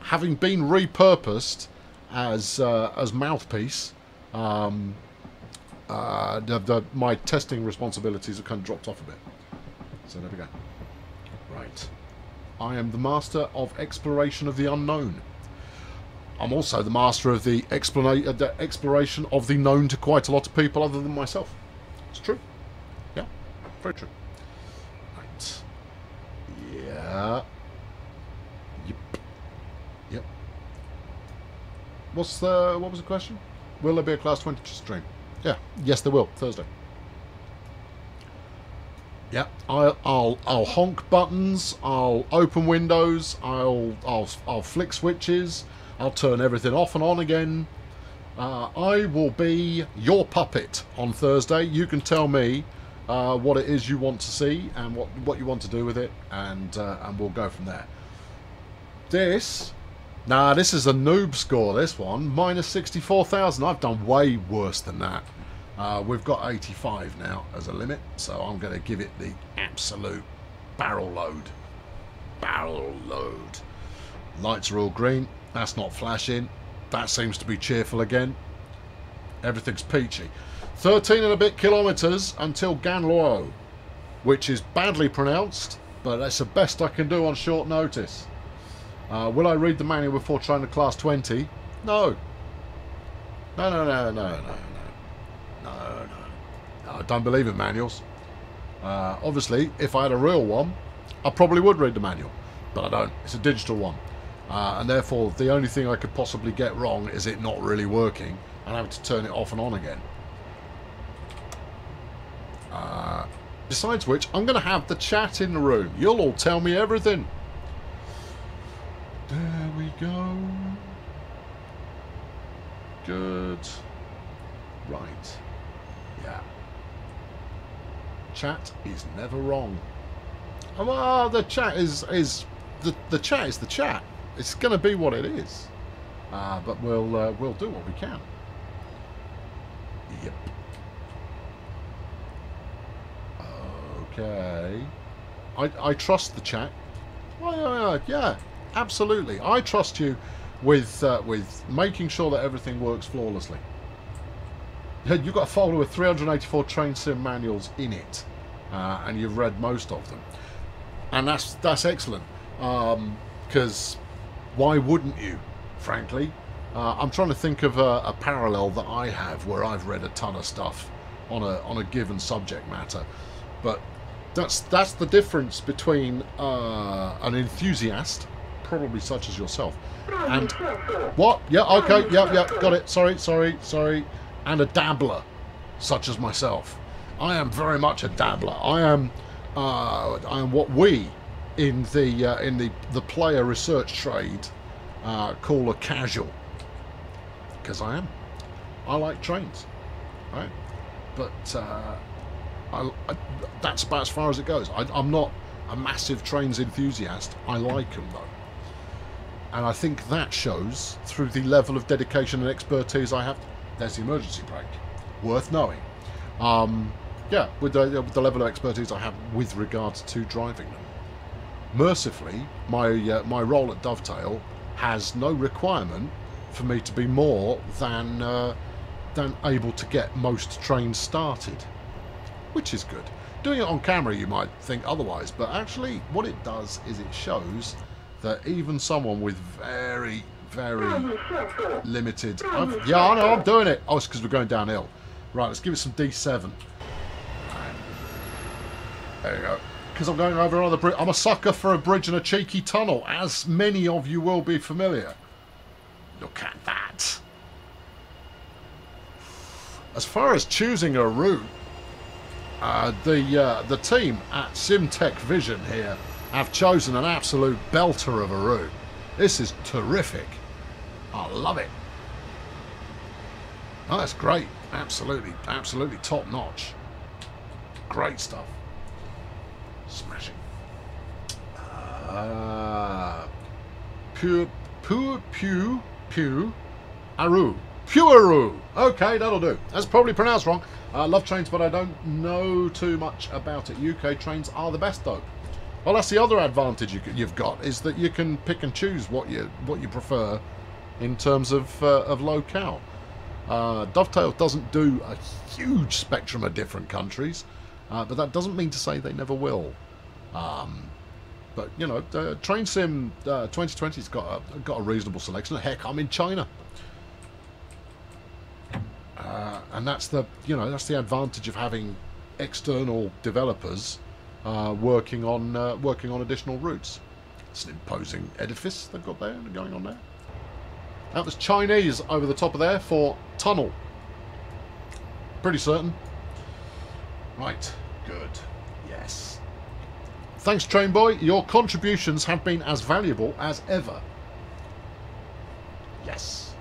having been repurposed as uh, as mouthpiece, um, uh, the, the, my testing responsibilities have kind of dropped off a bit. So there we go. Right. I am the master of exploration of the unknown. I'm also the master of the, explana- uh, the exploration of the known to quite a lot of people other than myself. It's true. Yeah, very true. Right. Yeah. Yep. Yep. What's the what was the question? Will there be a class 20 stream? Yeah. Yes, there will. Thursday. Yeah, I'll, I'll I'll honk buttons. I'll open windows. I'll I'll I'll flick switches. I'll turn everything off and on again. Uh, I will be your puppet on Thursday. You can tell me uh, what it is you want to see and what what you want to do with it, and uh, and we'll go from there. This, nah, this is a noob score. This one minus sixty-four thousand. I've done way worse than that. Uh, we've got eighty-five now as a limit, so I'm going to give it the absolute barrel load. Barrel load. Lights are all green. That's not flashing. That seems to be cheerful again. Everything's peachy. 13 and a bit kilometres until Ganluo, which is badly pronounced, but that's the best I can do on short notice. Uh, will I read the manual before trying to class 20? No. No, no, no, no, no, no. No, no. I don't believe in manuals. Uh, obviously, if I had a real one, I probably would read the manual, but I don't. It's a digital one. Uh, and therefore, the only thing I could possibly get wrong is it not really working and having to turn it off and on again. Uh, besides which, I'm going to have the chat in the room. You'll all tell me everything. There we go. Good. Right. Yeah. Chat is never wrong. Oh, well, the chat is is the the chat is the chat. It's going to be what it is. Uh, but we'll uh, we'll do what we can. Yep. Okay. I, I trust the chat. Well, yeah, yeah, absolutely. I trust you with uh, with making sure that everything works flawlessly. You've got a folder with 384 train sim manuals in it, uh, and you've read most of them, and that's that's excellent. Because um, why wouldn't you? Frankly, uh, I'm trying to think of a, a parallel that I have where I've read a ton of stuff on a on a given subject matter, but that's that's the difference between uh, an enthusiast, probably such as yourself, and what? Yeah, okay, yeah, yeah, got it. Sorry, sorry, sorry, and a dabbler, such as myself. I am very much a dabbler. I am, uh, I am what we in the uh, in the the player research trade uh, call a casual, because I am. I like trains, right? But uh, I, I, that's about as far as it goes. I, I'm not a massive trains enthusiast. I like them though. And I think that shows through the level of dedication and expertise I have. There's the emergency brake. Worth knowing. Um, yeah, with the, with the level of expertise I have with regards to driving them. Mercifully, my, uh, my role at Dovetail has no requirement for me to be more than, uh, than able to get most trains started which is good. Doing it on camera you might think otherwise, but actually what it does is it shows that even someone with very, very limited... I've, yeah, I know, I'm doing it. Oh, it's because we're going downhill. Right, let's give it some D7. There you go. Because I'm going over another bridge. I'm a sucker for a bridge and a cheeky tunnel, as many of you will be familiar. Look at that. As far as choosing a route, uh, the uh, the team at Simtech Vision here have chosen an absolute belter of a route. This is terrific. I love it. Oh, that's great. Absolutely, absolutely top notch. Great stuff. Smashing. Uh, pure, pure, pew, pew, aru. Puaru. Okay, that'll do. That's probably pronounced wrong. I uh, love trains, but I don't know too much about it. UK trains are the best, though. Well, that's the other advantage you, have got is that you can pick and choose what you what you prefer in terms of uh, of locale. Uh, Dovetail doesn't do a huge spectrum of different countries, uh, but that doesn't mean to say they never will. Um, but you know, uh, Train Sim 2020's uh, got a, got a reasonable selection. Heck, I'm in China. Uh, and that's the you know that's the advantage of having external developers uh, working on uh, working on additional routes. It's an imposing edifice they've got there going on there. That was Chinese over the top of there for tunnel. Pretty certain. Right, good. Yes. Thanks, Train Boy. Your contributions have been as valuable as ever. Yes.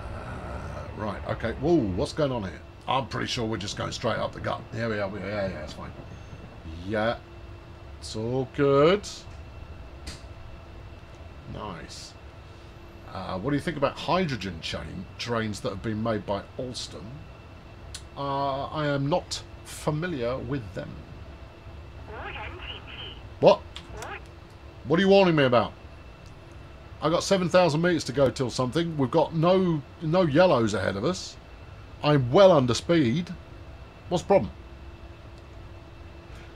Uh, right, okay. Whoa, what's going on here? I'm pretty sure we're just going straight up the gut. Here we are. We, yeah, yeah, it's fine. Yeah. It's all good. Nice. Uh, what do you think about hydrogen chain trains that have been made by Alstom? Uh, I am not familiar with them. What? What are you warning me about? I got 7,000 metres to go till something. We've got no no yellows ahead of us. I'm well under speed. What's the problem?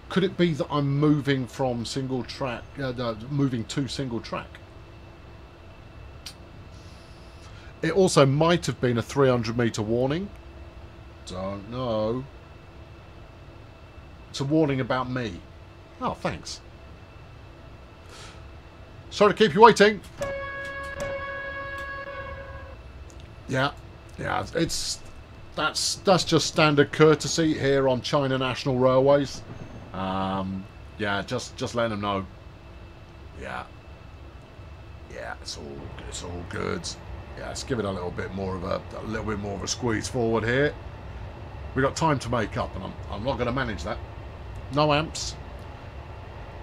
Could it be that I'm moving from single track, uh, uh, moving to single track? It also might have been a 300 metre warning. Don't know. A warning about me. Oh, thanks. Sorry to keep you waiting. Yeah, yeah, it's that's that's just standard courtesy here on China National Railways. Um, yeah, just just letting them know. Yeah, yeah, it's all it's all good. Yeah, let's give it a little bit more of a, a little bit more of a squeeze forward here. We got time to make up, and I'm I'm not going to manage that. No amps.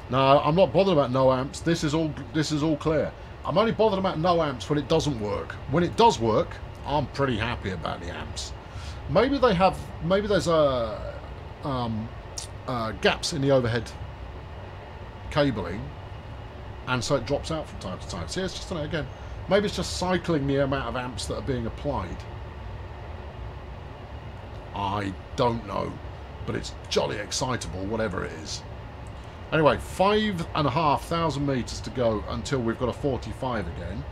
No, I'm not bothered about no amps. This is all this is all clear. I'm only bothered about no amps when it doesn't work. When it does work, I'm pretty happy about the amps. Maybe they have maybe there's a um, uh, gaps in the overhead cabling, and so it drops out from time to time. See, it's just again. Maybe it's just cycling the amount of amps that are being applied. I don't know, but it's jolly excitable, whatever it is. Anyway, five and a half thousand metres to go until we've got a 45 again.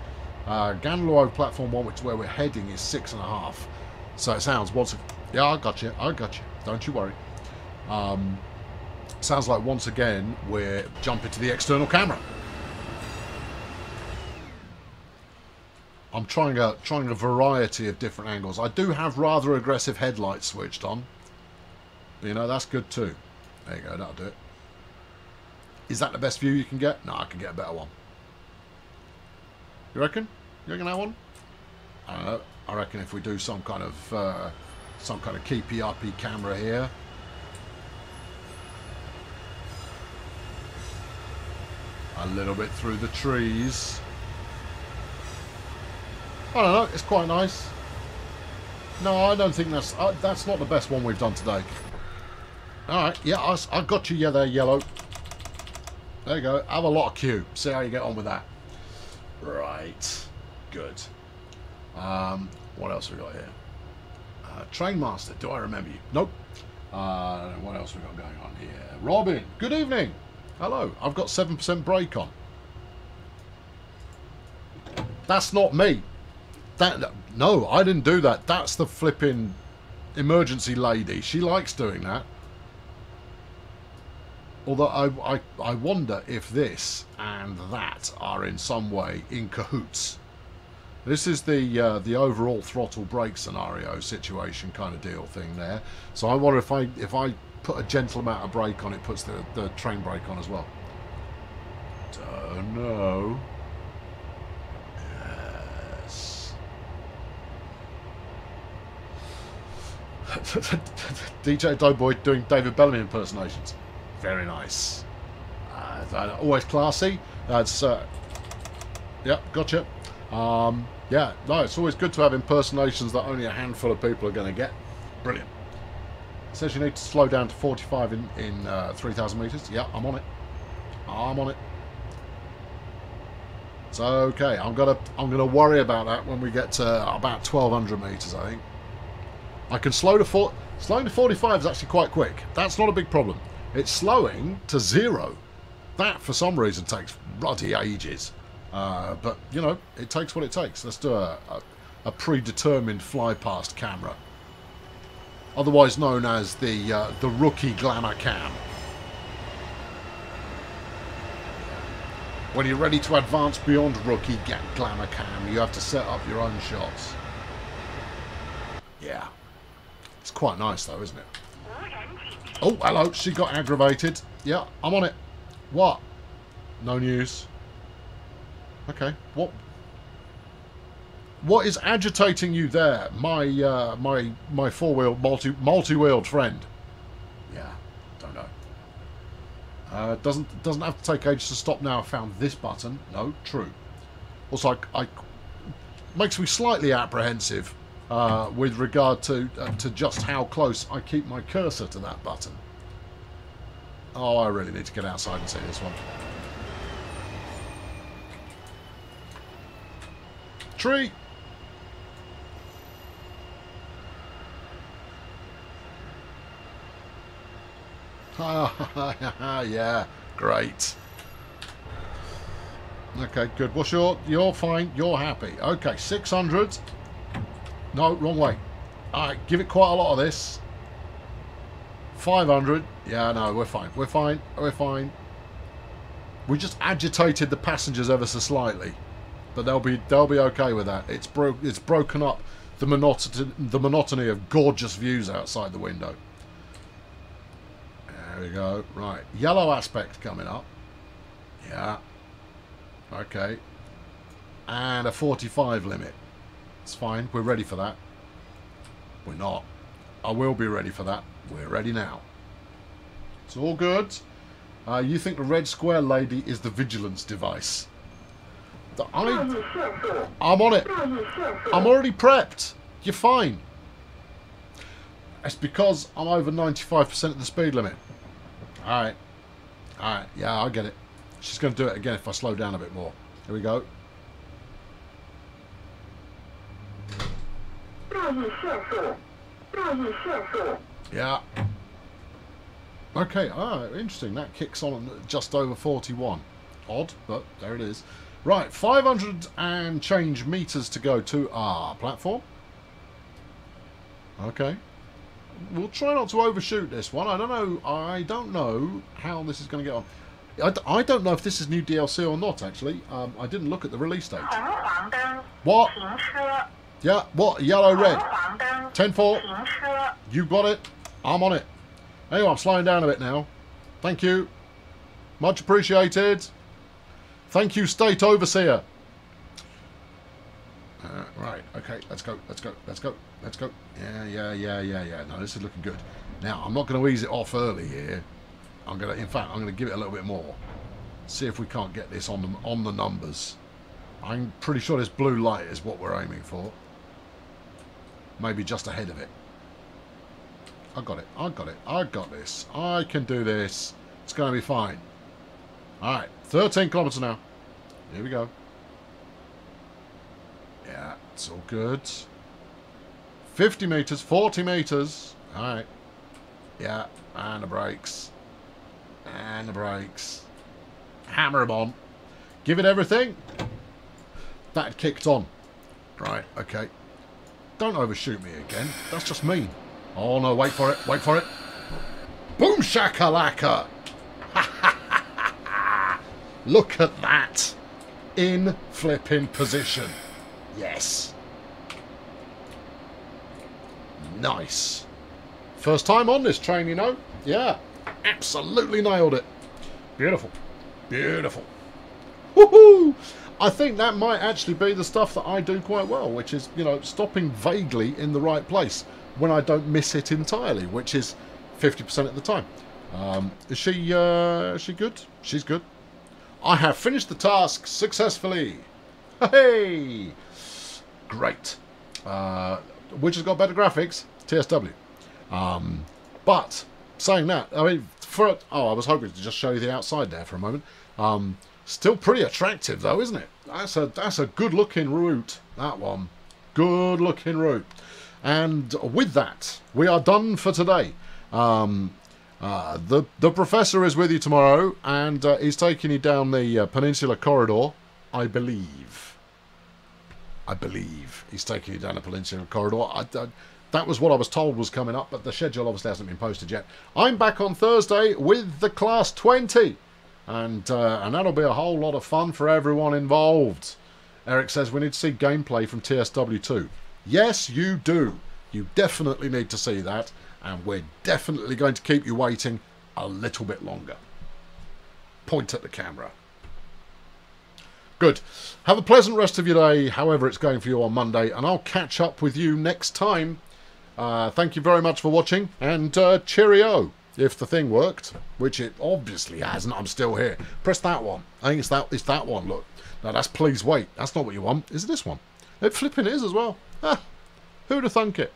Uh, Ganluo platform one, which is where we're heading, is six and a half. So it sounds once. Yeah, I got you. I got you. Don't you worry. Um, sounds like once again we're jumping to the external camera. I'm trying a trying a variety of different angles. I do have rather aggressive headlights switched on. You know that's good too. There you go. That'll do it. Is that the best view you can get? No, I can get a better one. You reckon? You reckon that one? I don't know. I reckon if we do some kind of uh, some kind of keepy uppy camera here. A little bit through the trees. I don't know. It's quite nice. No, I don't think that's uh, that's not the best one we've done today. All right, yeah, I, I got you. Yeah, there, yellow. There you go. Have a lot of Q. See how you get on with that. Right. Good. Um, what else we got here? Uh, Trainmaster. Do I remember you? Nope. Uh, what else we got going on here? Robin. Good evening. Hello. I've got 7% brake on. That's not me. That No, I didn't do that. That's the flipping emergency lady. She likes doing that. Although I, I, I wonder if this and that are in some way in cahoots. This is the uh, the overall throttle brake scenario situation kind of deal thing there. So I wonder if I if I put a gentle amount of brake on, it puts the, the train brake on as well. Don't know. Yes. *laughs* DJ Doughboy doing David Bellamy impersonations. Very nice. Uh, always classy. That's uh, yep, gotcha. Um, yeah, no, it's always good to have impersonations that only a handful of people are going to get. Brilliant. Says you need to slow down to 45 in in uh, 3,000 meters. Yeah, I'm on it. I'm on it. It's okay. I'm gonna I'm gonna worry about that when we get to about 1,200 meters. I think. I can slow to four. Slowing to 45 is actually quite quick. That's not a big problem. It's slowing to zero. That, for some reason, takes ruddy ages. Uh, but, you know, it takes what it takes. Let's do a, a, a predetermined fly past camera. Otherwise known as the, uh, the rookie glamour cam. When you're ready to advance beyond rookie glamour cam, you have to set up your own shots. Yeah. It's quite nice though, isn't it? Oh, hello. She got aggravated. Yeah, I'm on it. What? No news. Okay. What? What is agitating you there, my uh, my my four-wheel multi multi-wheeled friend? Yeah, don't know. Uh, doesn't doesn't have to take ages to stop now. I found this button. No, true. Also, I, I makes me slightly apprehensive uh, with regard to uh, to just how close I keep my cursor to that button. Oh, I really need to get outside and see this one. Tree! *laughs* yeah, great. Okay, good. What's your... You're fine. You're happy. Okay, 600. No, wrong way. Alright, give it quite a lot of this. 500. Yeah, no, we're fine. We're fine. We're fine. We just agitated the passengers ever so slightly. But they'll be they'll be okay with that. It's bro it's broken up the monotony the monotony of gorgeous views outside the window. There we go. Right. Yellow aspect coming up. Yeah. Okay. And a 45 limit. It's fine. We're ready for that. We're not. I will be ready for that. We're ready now. It's all good. Uh, you think the red square lady is the vigilance device. The, I, I'm on it. I'm already prepped. You're fine. It's because I'm over 95% of the speed limit. Alright. Alright, yeah, I get it. She's going to do it again if I slow down a bit more. Here we go. Yeah. Okay, ah, interesting. That kicks on at just over 41. Odd, but there it is. Right, 500 and change meters to go to our platform. Okay. We'll try not to overshoot this one. I don't know. I don't know how this is going to get on. I, I don't know if this is new DLC or not, actually. Um, I didn't look at the release date. What? Yeah, what? Yellow, red. 10-4. You got it. I'm on it. Anyway, I'm slowing down a bit now. Thank you. Much appreciated. Thank you, State Overseer. Uh, right, okay, let's go, let's go, let's go, let's go. Yeah, yeah, yeah, yeah, yeah. No, this is looking good. Now, I'm not going to ease it off early here. I'm going to, in fact, I'm going to give it a little bit more. See if we can't get this on the, on the numbers. I'm pretty sure this blue light is what we're aiming for. Maybe just ahead of it. I got it. I got it. I got this. I can do this. It's going to be fine. Alright. 13 kilometers now. Here we go. Yeah, it's all good. 50 meters, 40 meters. Alright. Yeah, and the brakes. And the brakes. Hammer them on. Give it everything. That kicked on. Right, okay. Don't overshoot me again. That's just mean. Oh no, wait for it, wait for it. Boom shakalaka! *laughs* Look at that. In flipping position. Yes. Nice. First time on this train, you know? Yeah. Absolutely nailed it. Beautiful. Beautiful. Woohoo! I think that might actually be the stuff that I do quite well, which is, you know, stopping vaguely in the right place when I don't miss it entirely, which is 50% of the time. Um, is she, uh, is she good? She's good. I have finished the task successfully. Hey! Great. Uh, which has got better graphics? TSW. Um, but, saying that, I mean, for oh, I was hoping to just show you the outside there for a moment. Um, still pretty attractive though, isn't it? That's a that's a good looking route. That one, good looking route. And with that, we are done for today. Um, uh, the the professor is with you tomorrow, and uh, he's taking you down the uh, Peninsula Corridor, I believe. I believe he's taking you down the Peninsula Corridor. I, I, that was what I was told was coming up, but the schedule obviously hasn't been posted yet. I'm back on Thursday with the Class 20, and uh, and that'll be a whole lot of fun for everyone involved. Eric says we need to see gameplay from TSW2. Yes, you do. You definitely need to see that and we're definitely going to keep you waiting a little bit longer. Point at the camera. Good. Have a pleasant rest of your day, however it's going for you on Monday, and I'll catch up with you next time. Uh, thank you very much for watching, and uh, cheerio. If the thing worked, which it obviously hasn't, I'm still here. Press that one. I think it's that. It's that one. Look. Now that's please wait. That's not what you want. Is it this one? It flipping is as well. Ah, who'd have thunk it?